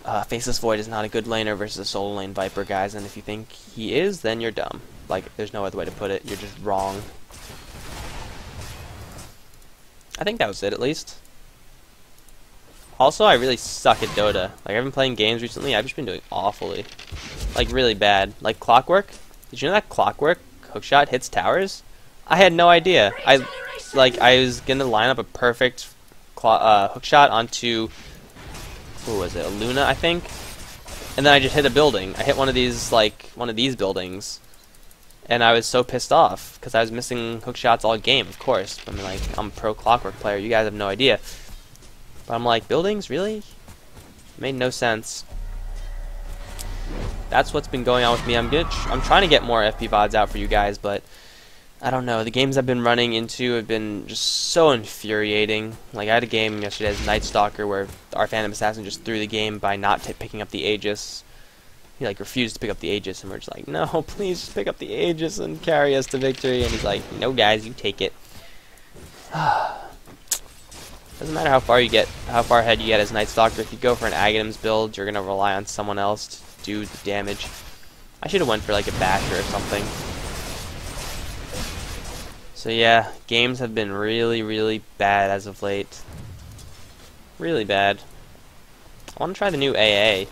uh, Faceless Void is not a good laner versus a solo lane Viper, guys. And if you think he is, then you're dumb. Like, there's no other way to put it. You're just wrong. I think that was it, at least. Also, I really suck at Dota. Like, I've been playing games recently. I've just been doing awfully. Like, really bad. Like, Clockwork. Did you know that Clockwork hookshot hits towers? I had no idea. I like I was gonna line up a perfect uh, hook shot onto who was it? A Luna, I think. And then I just hit a building. I hit one of these like one of these buildings, and I was so pissed off because I was missing hook shots all game. Of course, I mean like I'm a pro Clockwork player. You guys have no idea. But I'm like buildings, really? It made no sense. That's what's been going on with me. I'm good. I'm trying to get more FP VODs out for you guys, but I don't know. The games I've been running into have been just so infuriating. Like, I had a game yesterday as Night Stalker where our Phantom Assassin just threw the game by not picking up the Aegis. He, like, refused to pick up the Aegis, and we're just like, no, please just pick up the Aegis and carry us to victory. And he's like, no, guys, you take it. Doesn't matter how far you get, how far ahead you get as Night Stalker. If you go for an Aghanims build, you're going to rely on someone else to do the damage. I should have went for, like, a Basher or something. So yeah, games have been really, really bad as of late. Really bad. I want to try the new AA.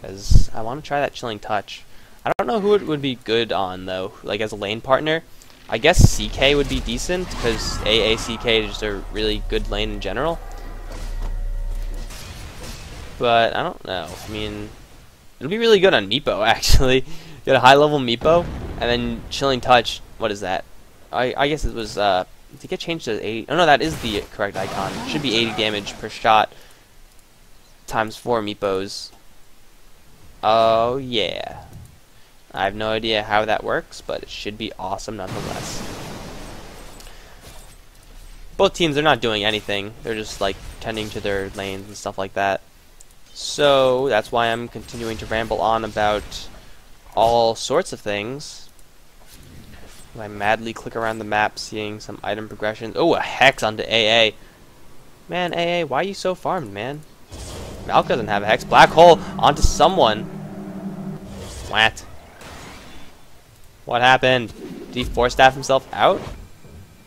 Because I want to try that Chilling Touch. I don't know who it would be good on, though, like as a lane partner. I guess CK would be decent, because AACK is just a really good lane in general. But, I don't know. I mean, it'll be really good on Meepo, actually. Get a high-level Meepo, and then Chilling Touch, what is that? I, I guess it was, uh, did get changed to 80? Oh no, that is the correct icon. It should be 80 damage per shot times 4 Meepos. Oh, yeah. I have no idea how that works, but it should be awesome nonetheless. Both teams are not doing anything. They're just, like, tending to their lanes and stuff like that. So, that's why I'm continuing to ramble on about all sorts of things. I madly click around the map, seeing some item progressions. Oh, a Hex onto AA. Man, AA, why are you so farmed, man? Maelk doesn't have a Hex. Black Hole onto someone. What? What happened? Did he force staff himself out?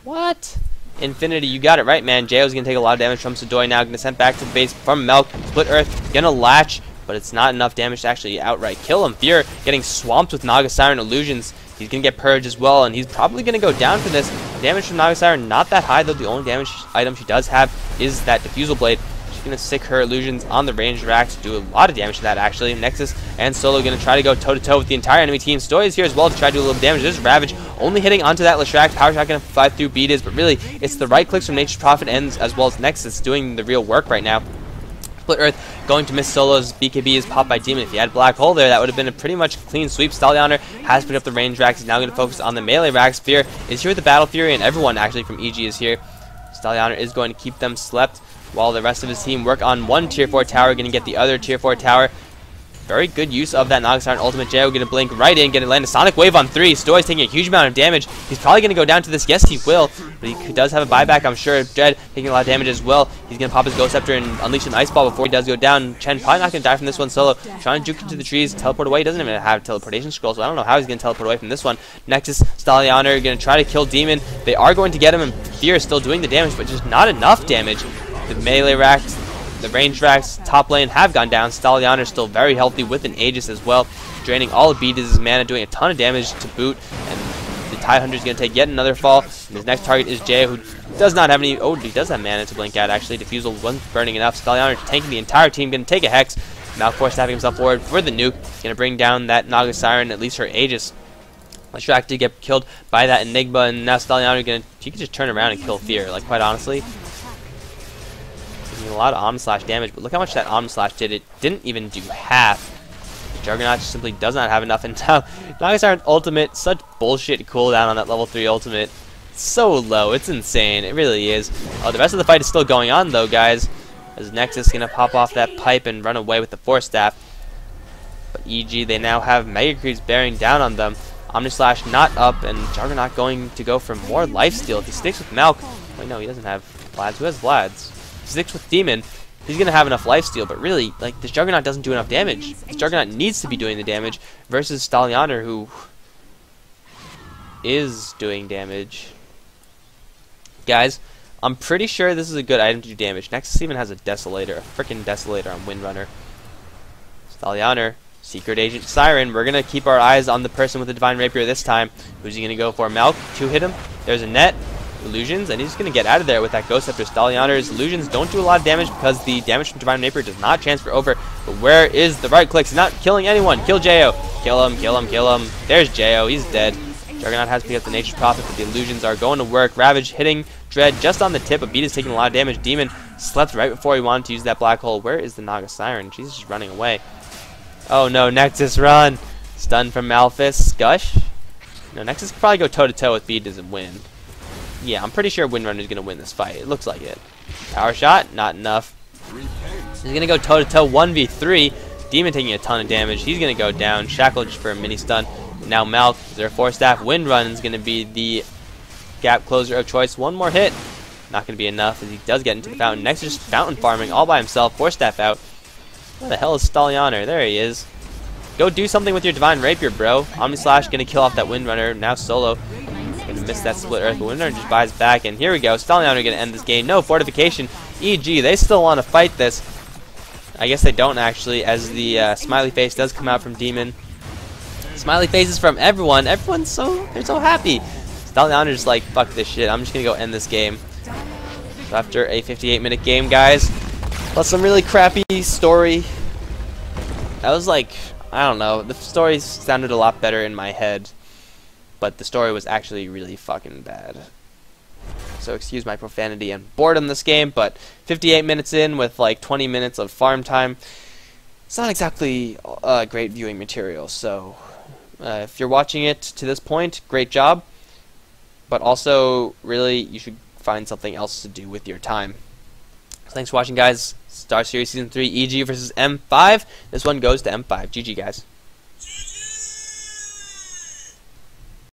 What? Infinity, you got it right, man. Jeyo's gonna take a lot of damage from Sadoy now. Gonna send back to the base from Maelk. Split Earth. Gonna latch, but it's not enough damage to actually outright kill him. Fear getting swamped with Naga Siren illusions. He's going to get purged as well, and he's probably going to go down for this. Damage from Naga Siren, not that high, though the only damage item she does have is that Diffusal Blade. She's going to stick her illusions on the ranged racks, do a lot of damage to that, actually. Nexus and Solo going to try to go toe-to-toe -to -toe with the entire enemy team. Stoy is here as well to try to do a little damage. There's Ravage only hitting onto that Leshrac. Power Shot going to fly through Beat is, but really, it's the right clicks from Nature's Prophet ends as well as Nexus doing the real work right now. Split Earth going to miss Solo's BKB is popped by Demon. If he had Black Hole there, that would have been a pretty much clean sweep. Stallion has picked up the range racks. He's now going to focus on the melee racks. Fear is here with the Battle Fury, and everyone actually from EG is here. Stallion is going to keep them slept while the rest of his team work on one tier 4 tower, going to get the other tier 4 tower. Very good use of that Noxar Ultimate J. We're going to blink right in, get a land a Sonic Wave on three. Stoy's taking a huge amount of damage. He's probably going to go down to this. Yes, he will. But he does have a buyback, I'm sure. Dread taking a lot of damage as well. He's going to pop his Ghost Scepter and unleash an Ice Ball before he does go down. Chen probably not going to die from this one solo. Trying to juke into the trees, teleport away. He doesn't even have teleportation scroll, so I don't know how he's going to teleport away from this one. Nexus, Stallioner going to try to kill Demon. They are going to get him, and Fear is still doing the damage, but just not enough damage. The melee racks the range racks top lane have gone down. Stallion is still very healthy with an Aegis as well, draining all of Beatus' mana, doing a ton of damage to boot. And the Tide Hunter is going to take yet another fall. And his next target is Jay, who does not have any. Oh, he does have mana to blink out, actually. Diffusal wasn't burning enough. Stallion tanking the entire team, going to take a Hex. Malfoy stabbing himself forward for the nuke. Going to bring down that Naga Siren, at least her Aegis. Leshrac did get killed by that Enigma, and now Stallion going to. He can just turn around and kill Fear, like, quite honestly a lot of Omnislash damage, but look how much that Omnislash did. It didn't even do half. Juggernaut simply does not have enough. Now, Nagasar Ultimate, such bullshit cooldown on that level 3 Ultimate. so low. It's insane. It really is. Oh, the rest of the fight is still going on, though, guys. As Nexus is going to pop off that pipe and run away with the Force Staff. But EG, they now have Mega Creeps bearing down on them. Omnislash not up, and Juggernaut going to go for more lifesteal. If he sticks with Maelk, wait, no, he doesn't have Vlads. Who has Vlads? Sticks with Demon, he's going to have enough lifesteal. But really, like, this Juggernaut doesn't do enough damage. This Juggernaut needs to be doing the damage versus Stallioner, who is doing damage. Guys, I'm pretty sure this is a good item to do damage. Nexus even has a Desolator, a freaking Desolator on Windrunner. Stallioner, Secret Agent Siren. We're going to keep our eyes on the person with the Divine Rapier this time. Who's he going to go for? Maelk, two hit him. There's a net illusions, and he's going to get out of there with that Ghost Scepter. Stallioner's illusions don't do a lot of damage because the damage from Divine Rapier does not transfer over. But where is the right clicks? He's not killing anyone. Kill Jo. Kill him, kill him, kill him. There's Jo. He's dead. Juggernaut has picked up the Nature's Prophet, but the illusions are going to work. Ravage hitting Dread just on the tip, but Beat is taking a lot of damage. Demon slept right before he wanted to use that black hole. Where is the Naga Siren? She's just running away. Oh no, Nexus run! Stun from Malphus. Gush? No, Nexus could probably go toe-to-toe -to -toe with Beat doesn't win. Yeah, I'm pretty sure Windrunner is going to win this fight. It looks like it. Power shot, not enough. He's to go toe-to-toe 1v3. Demon taking a ton of damage. He's to go down. Shackle just for a mini stun. Now Maelk, their four staff Windrun is to be the gap closer of choice. One more hit. Not to be enough as he does get into the fountain. Next is just fountain farming all by himself. Four staff out. Where the hell is Stallioner? There he is. Go do something with your Divine Rapier, bro. Omni Slash to kill off that Windrunner. Now solo. Gonna miss that split earth. but Winner just buys back, and here we go. Stallion are gonna end this game. No fortification. EG, they still want to fight this. I guess they don't actually, as the uh, smiley face does come out from Demon. Smiley faces from everyone. Everyone's so they're so happy. Stallion is like, fuck this shit. I'm just gonna go end this game. So after a 58 minute game, guys, plus some really crappy story. That was like, I don't know. The story sounded a lot better in my head, but the story was actually really fucking bad. So excuse my profanity and boredom this game, but 58 minutes in with like 20 minutes of farm time, it's not exactly uh, great viewing material. So uh, if you're watching it to this point, great job. But also, really, you should find something else to do with your time. So thanks for watching, guys. Star Series Season 3 EG versus M5. This one goes to M5. GG, guys.